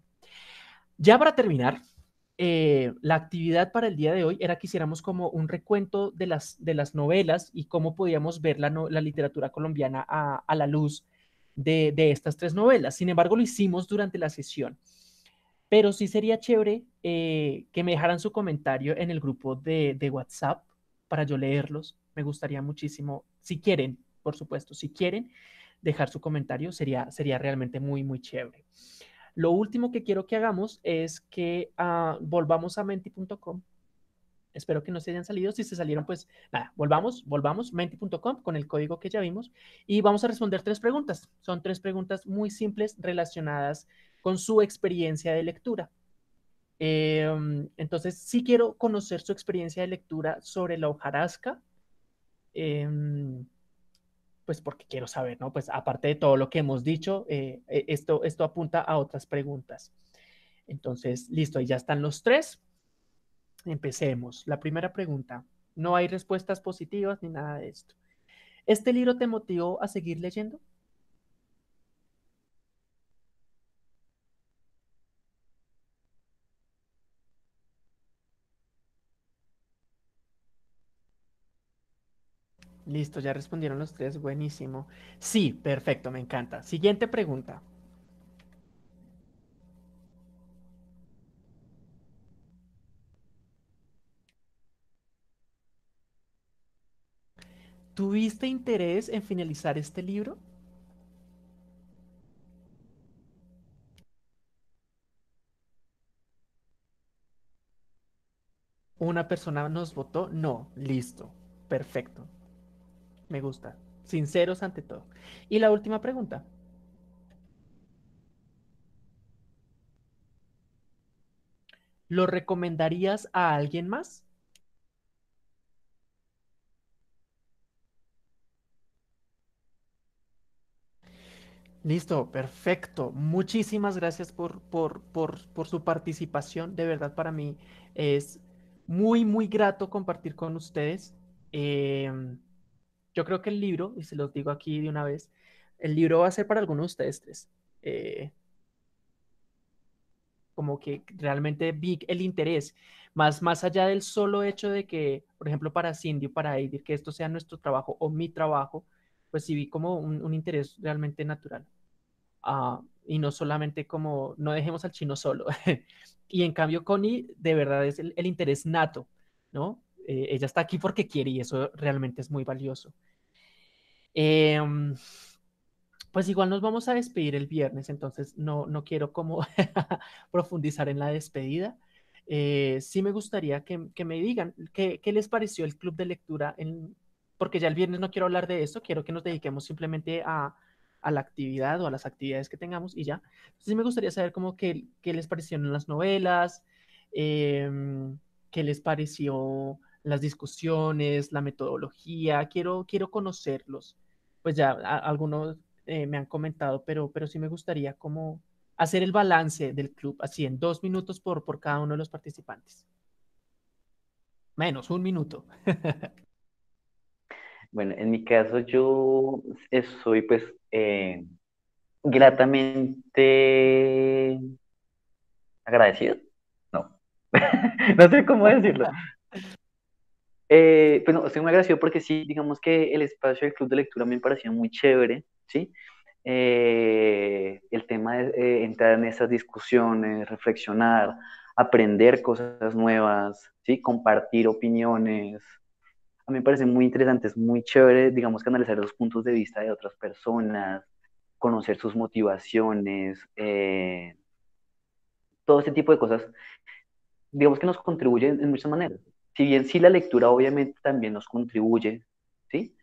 Ya para terminar, eh, la actividad para el día de hoy era que hiciéramos como un recuento de las, de las novelas y cómo podíamos ver la, la literatura colombiana a, a la luz de, de, estas tres novelas. Sin embargo, lo hicimos durante la sesión. Pero sí sería chévere eh, que me dejaran su comentario en el grupo de, WhatsApp para yo leerlos. Me gustaría muchísimo, si quieren, por supuesto, si quieren dejar su comentario, sería, sería realmente muy, muy chévere. Lo último que quiero que hagamos es que ah, volvamos a menti.com. Espero que no se hayan salido. Si se salieron, pues nada, volvamos, volvamos, menti.com con el código que ya vimos y vamos a responder tres preguntas. Son tres preguntas muy simples relacionadas con su experiencia de lectura. Em, entonces, sí quiero conocer su experiencia de lectura sobre la hojarasca, em, pues porque quiero saber, ¿no? Pues aparte de todo lo que hemos dicho, eh, e, esto, esto apunta a otras preguntas. Entonces, listo, ahí ya están los tres. Empecemos. La primera pregunta. No hay respuestas positivas ni nada de esto. ¿Este libro te motivó a seguir leyendo? Listo, ya respondieron los tres, buenísimo. Sí, perfecto, me encanta. Siguiente pregunta. ¿Tuviste interés en finalizar este libro? ¿Una persona nos votó? No, listo, perfecto. Me gusta. Sinceros ante todo. Y la última pregunta. ¿Lo recomendarías a alguien más? Listo, perfecto. Muchísimas gracias por, por, su participación. De verdad, para mí es muy, muy grato compartir con ustedes. Em, yo creo que el libro, y se los digo aquí de una vez, el libro va a ser para algunos de ustedes tres. Eh, como que realmente vi el interés, más, más allá del solo hecho de que, por ejemplo, para Cindy o para Eidir, que esto sea nuestro trabajo o mi trabajo, pues sí vi como un, interés realmente natural. Ah, y no solamente como, no dejemos al chino solo. *laughs* y en cambio, Connie, de verdad es el, interés nato, ¿no? Eh, ella está aquí porque quiere y eso realmente es muy valioso. Em, pues igual nos vamos a despedir el viernes, entonces no, no quiero como *laughs* profundizar en la despedida. Eh, sí me gustaría que, me digan qué, les pareció el club de lectura, en, porque ya el viernes no quiero hablar de eso, quiero que nos dediquemos simplemente a, la actividad o a las actividades que tengamos y ya. sí me gustaría saber cómo qué, les parecieron las novelas, em, qué les pareció las discusiones, la metodología, quiero, quiero conocerlos. Pues ya algunos eh, me han comentado, pero, pero sí me gustaría como hacer el balance del club, así en dos minutos por, por cada uno de los participantes. Menos, un minuto. *laughs* bueno, en mi caso yo soy pues eh, gratamente agradecido. No, *laughs* no sé cómo decirlo. Eh, pues no, estoy muy agradecido porque sí, digamos que el espacio del club de lectura me pareció muy chévere. ¿sí? Eh, el tema de eh, entrar en esas discusiones, reflexionar, aprender cosas nuevas, ¿sí? Compartir opiniones. A mí me parece muy interesante, es muy chévere, digamos que analizar los puntos de vista de otras personas, conocer sus motivaciones, eh, todo ese tipo de cosas, digamos que nos contribuyen en muchas maneras. Si bien sí la lectura obviamente también nos contribuye, ¿sí?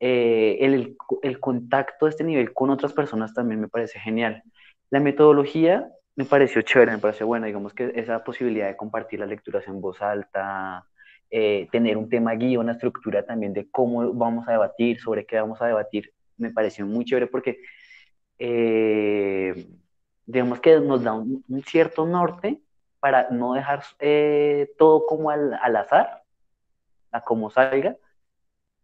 Eh, el, el, contacto de este nivel con otras personas también me parece genial. La metodología me pareció chévere, me pareció buena, digamos que esa posibilidad de compartir las lecturas en voz alta, eh, tener un tema guía, una estructura también de cómo vamos a debatir, sobre qué vamos a debatir, me pareció muy chévere porque eh, digamos que nos da un, cierto norte para no dejar todo como al, al azar, a como salga,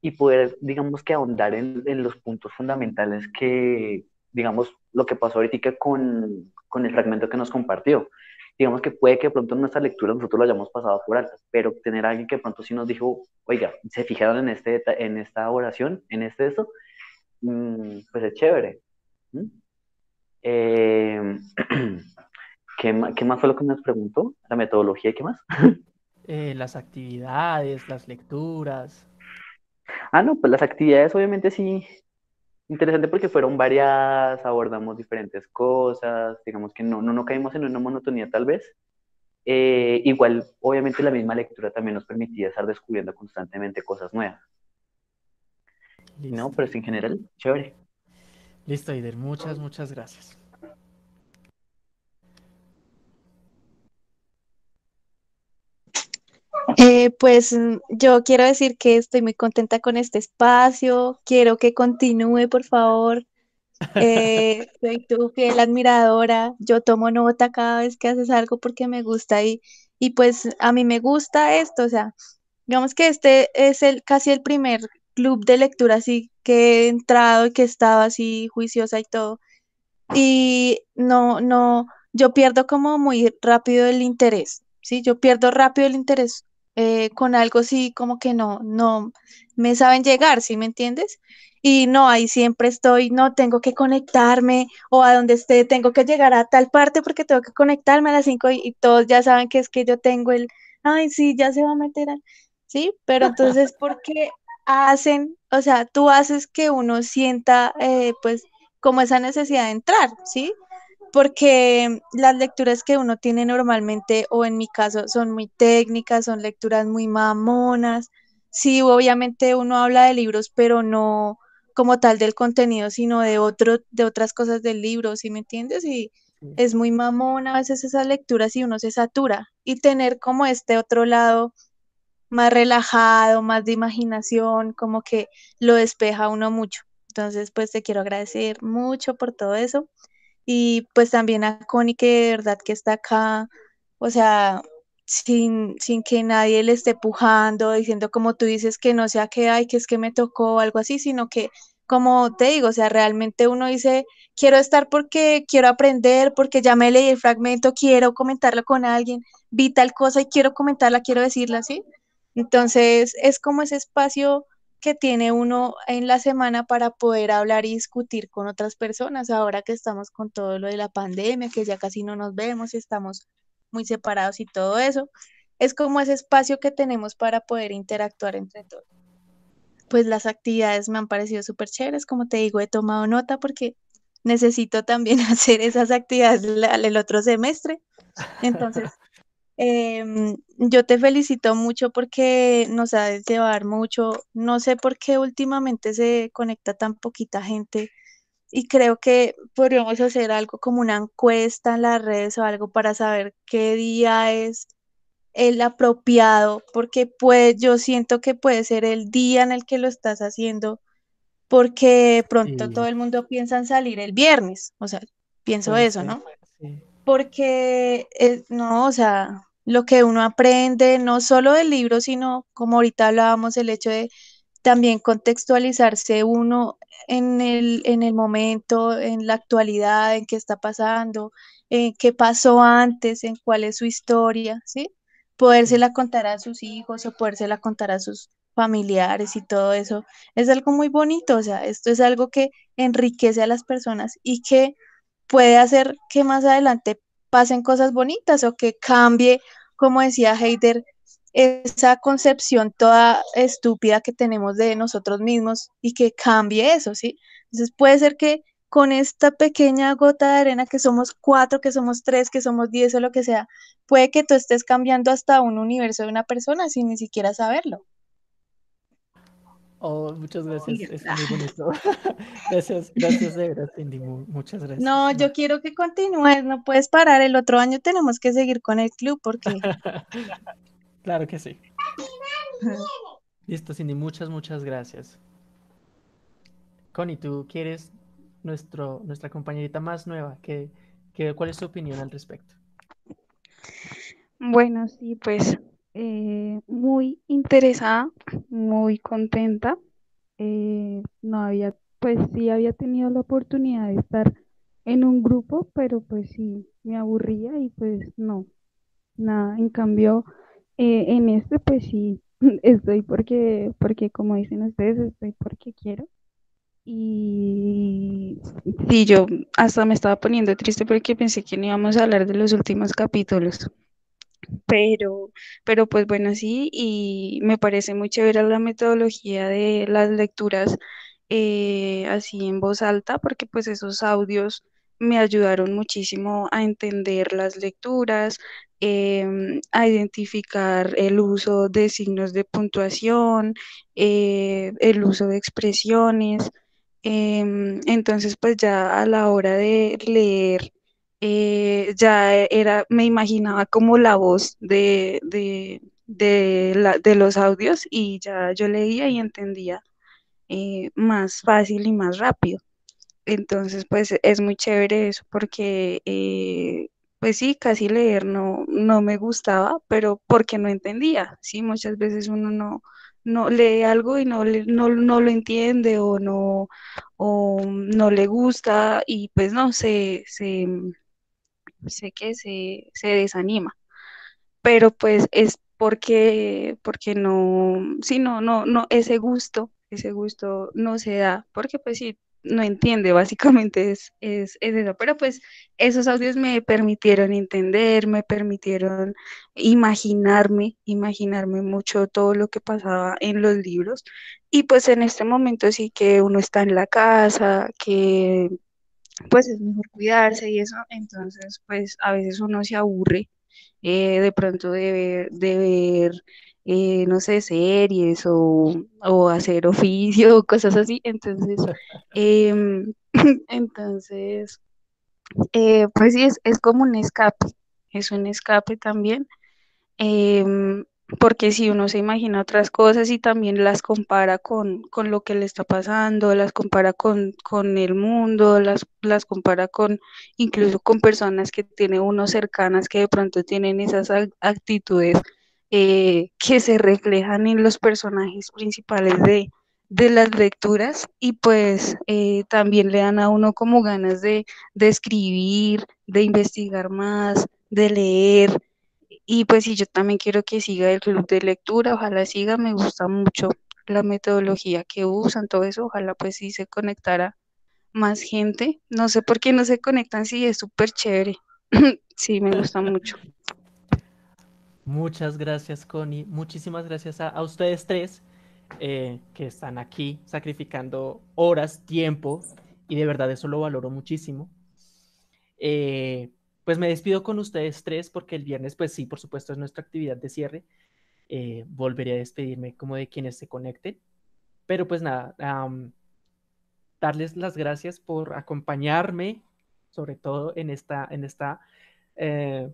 y poder, digamos que ahondar en, en, los puntos fundamentales que, digamos, lo que pasó ahorita con, con el fragmento que nos compartió. Digamos que puede que de pronto en nuestra lectura nosotros lo hayamos pasado por alto, pero tener a alguien que de pronto sí nos dijo, oiga, se fijaron en, este, en esta oración, en este eso, mm, pues es chévere. Eh, *clears throat* ¿qué, ¿qué, más fue lo que nos preguntó? ¿La metodología y qué más? Eh, las actividades, las lecturas. Ah, no, pues las actividades obviamente sí, interesante porque fueron varias, abordamos diferentes cosas, digamos que no, no, no caímos en una monotonía tal vez. Eh, igual, obviamente la misma lectura también nos permitía estar descubriendo constantemente cosas nuevas. No, pero en general, chévere. Listo, Ider, muchas, muchas gracias. Eh, pues mm, yo quiero decir que estoy muy contenta con este espacio, quiero que continúe, por favor. Eh, *laughs* soy tu fiel admiradora, yo tomo nota cada vez que haces algo porque me gusta y, y pues a mí me gusta esto, o sea, digamos que este es el casi el primer club de lectura así que he entrado y que he estado así juiciosa y todo. Y no, no, yo pierdo como muy rápido el interés, ¿sí? Yo pierdo rápido el interés eh, con algo así como que no, no me saben llegar, ¿sí me entiendes? Y no, ahí siempre estoy, no, tengo que conectarme o a donde esté, tengo que llegar a tal parte porque tengo que conectarme a las 5 y, todos ya saben que es que yo tengo el, ay, sí, ya se va a meter, ¿sí? Pero entonces, ¿por qué, hacen, o sea, tú haces que uno sienta eh, pues como esa necesidad de entrar, ¿sí? Porque las lecturas que uno tiene normalmente, o en mi caso, son muy técnicas, son lecturas muy mamonas. Sí, obviamente uno habla de libros, pero no como tal del contenido, sino de otro, de otras cosas del libro, ¿sí me entiendes? Y es muy mamona a veces esas lecturas y uno se satura. Y tener como este otro lado más relajado, más de imaginación, como que lo despeja uno mucho. Entonces, pues te quiero agradecer mucho por todo eso. Y pues también a Connie, que de verdad que está acá, o sea, sin, sin que nadie le esté pujando, diciendo como tú dices que no sea que hay, que es que me tocó o algo así, sino que como te digo, o sea, realmente uno dice, quiero estar porque quiero aprender, porque ya me leí el fragmento, quiero comentarlo con alguien, vi tal cosa y quiero comentarla, quiero decirla, así. Entonces, es como ese espacio que tiene uno en la semana para poder hablar y discutir con otras personas, ahora que estamos con todo lo de la pandemia, que ya casi no nos vemos y estamos muy separados y todo eso. Es como ese espacio que tenemos para poder interactuar entre todos pues las actividades me han parecido súper chéveres, como te digo, he tomado nota porque necesito también *laughs* hacer esas actividades el otro semestre. *laughs* Entonces, em, yo te felicito mucho porque nos sabes llevar mucho. No sé por qué últimamente se conecta tan poquita gente y creo que podríamos hacer algo como una encuesta en las redes o algo para saber qué día es el apropiado, porque pues yo siento que puede ser el día en el que lo estás haciendo, porque pronto todo el mundo piensa en salir el viernes, o sea, pienso eso, ¿no? Porque, eh, no, o sea, lo que uno aprende, no solo del libro, sino como ahorita hablábamos, el hecho de también contextualizarse uno en el, en el momento, en la actualidad, en qué está pasando, en qué pasó antes, en cuál es su historia, ¿sí? podérsela contar a sus hijos o podérsela contar a sus familiares y todo eso, es algo muy bonito, o sea, esto es algo que enriquece a las personas y que puede hacer que más adelante pasen cosas bonitas o que cambie, como decía Heider, esa concepción toda estúpida que tenemos de nosotros mismos y que cambie eso, ¿sí? Entonces puede ser que con esta pequeña gota de arena que somos cuatro, que somos tres, que somos diez o lo que sea, puede que tú estés cambiando hasta un universo de una persona sin ni siquiera saberlo. Oh, muchas gracias, es muy bonito. *laughs* *laughs* gracias, gracias de verdad, Cindy, muchas gracias. No, yo quiero que continúes, no puedes parar, el otro año tenemos que seguir con el club porque... *laughs* claro que sí. Listo, Cindy, muchas, muchas gracias. Connie, ¿tú quieres nuestro, nuestra compañerita más nueva. ¿Qué, cuál es su opinión al respecto? Bueno, sí, pues eh, muy interesada, muy contenta. Eh, no había, pues sí había tenido la oportunidad de estar en un grupo, pero pues sí, me aburría y pues no, nada. En cambio, eh, en este pues sí, *laughs* estoy porque, porque como dicen ustedes, estoy porque quiero. Y sí, yo hasta me estaba poniendo triste porque pensé que no íbamos a hablar de los últimos capítulos. Pero, pero pues bueno, sí, y me parece muy chévere la metodología de las lecturas eh, así en voz alta, porque pues esos audios me ayudaron muchísimo a entender las lecturas, em, a identificar el uso de signos de puntuación, eh, el uso de expresiones. Em, entonces, pues ya a la hora de leer, eh, ya era, me imaginaba como la voz de, de, de, los audios y ya yo leía y entendía eh, más fácil y más rápido. Entonces, pues es muy chévere eso porque, eh, pues sí, casi leer no, no me gustaba, pero porque no entendía, ¿sí? Muchas veces uno no, no lee algo y no, no, no lo entiende o no, o no le gusta y pues no, se, se, sé que se, se desanima. Pero pues es porque, porque no, sí, no, no, no, ese gusto, ese gusto no se da, porque pues sí, no entiende, básicamente es, es, eso. Pero pues esos audios me permitieron entender, me permitieron imaginarme, imaginarme mucho todo lo que pasaba en los libros. Y pues en este momento sí que uno está en la casa, que pues es mejor cuidarse y eso, entonces pues a veces uno se aburre eh, de pronto de ver, de ver eh, no sé, series o, hacer oficio *laughs* o cosas así. Entonces, *laughs* em, *clears throat* entonces, eh, pues sí, es, es, como un escape, es un escape también. Porque si uno se imagina otras cosas y también las compara con, lo que le está pasando, las compara con, el mundo, las, las compara con incluso con personas que tiene uno cercanas que de pronto tienen esas actitudes eh, que se reflejan en los personajes principales de, las lecturas y pues eh, también le dan a uno como ganas de, de escribir, de investigar más, de leer, y pues sí, yo también quiero que siga el club de lectura, ojalá siga, me gusta mucho la metodología que usan, todo eso, ojalá pues sí se conectara más gente. No sé por qué no se conectan, sí, es súper chévere. *laughs* sí, me gusta mucho. Muchas gracias, Connie. Muchísimas gracias a, ustedes tres eh, que están aquí sacrificando horas, tiempo, y de verdad eso lo valoro muchísimo. Eh, pues me despido con ustedes tres porque el viernes, pues sí, por supuesto, es nuestra actividad de cierre. Eh, volveré a despedirme como de quienes se conecten. Pero pues nada, darles las gracias por acompañarme, sobre todo en esta, en esta, eh,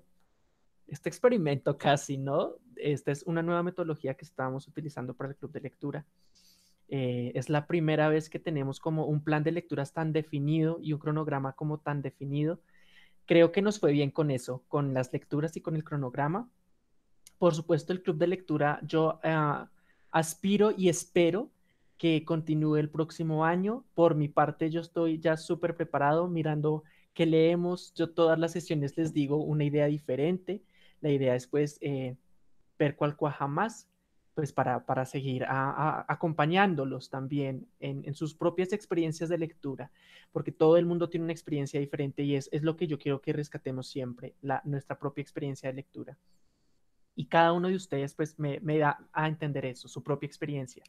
este experimento casi, ¿no? Esta es una nueva metodología que estamos utilizando para el club de lectura. Eh, es la primera vez que tenemos como un plan de lecturas tan definido y un cronograma como tan definido creo que nos fue bien con eso, con las lecturas y con el cronograma. Por supuesto, el club de lectura, yo ah, aspiro y espero que continúe el próximo año. Por mi parte, yo estoy ya súper preparado mirando qué leemos. Yo todas las sesiones les digo una idea diferente. La idea es pues eh, ver cuál cuaja más pues para, para seguir acompañándolos también en, sus propias experiencias de lectura, porque todo el mundo tiene una experiencia diferente y es, es lo que yo quiero que rescatemos siempre, la, nuestra propia experiencia de lectura. Y cada uno de ustedes pues me, me da a entender eso, su propia experiencia.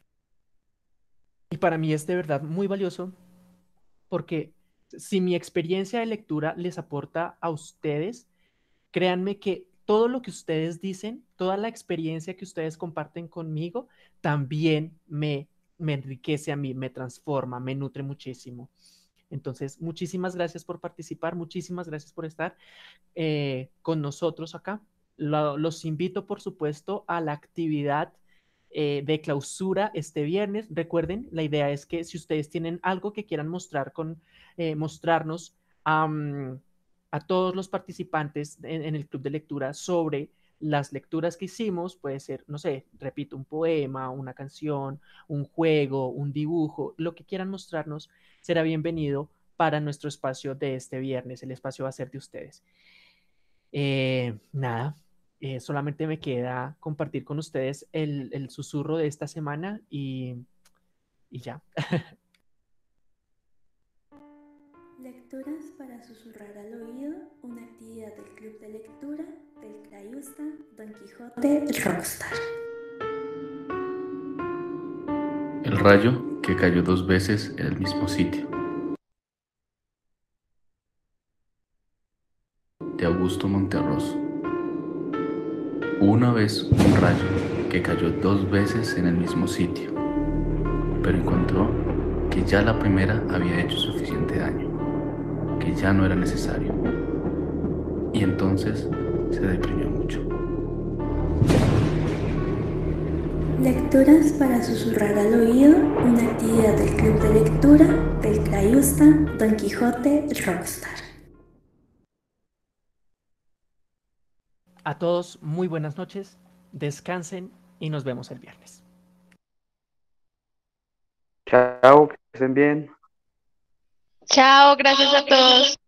Y para mí es de verdad muy valioso porque si mi experiencia de lectura les aporta a ustedes, créanme que todo lo que ustedes dicen, toda la experiencia que ustedes comparten conmigo, también me, me enriquece a mí, me transforma, me nutre muchísimo. Entonces, muchísimas gracias por participar, muchísimas gracias por estar eh, con nosotros acá. los invito, por supuesto, a la actividad eh, de clausura este viernes. Recuerden, la idea es que si ustedes tienen algo que quieran mostrar con, eh, mostrarnos, a todos los participantes en, el club de lectura sobre las lecturas que hicimos, puede ser, no sé, repito, un poema, una canción, un juego, un dibujo, lo que quieran mostrarnos será bienvenido para nuestro espacio de este viernes. El espacio va a ser de ustedes. Eh, nada, eh, solamente me queda compartir con ustedes el, el susurro de esta semana y, y ya. *laughs* Lecturas para susurrar al oído, una actividad del Club de Lectura del Crayusta Don Quijote Rockstar. El rayo que cayó dos veces en el mismo sitio. De Augusto Monterroso. Una vez un rayo que cayó dos veces en el mismo sitio, pero encontró que ya la primera había hecho suficiente daño que ya no era necesario. Y entonces se deprimió mucho. Lecturas para susurrar al oído, una actividad del Club de Lectura del Crayusta Don Quijote Rockstar. A todos, muy buenas noches, descansen y nos vemos el viernes. Chao, que estén bien. Chao, gracias a todos.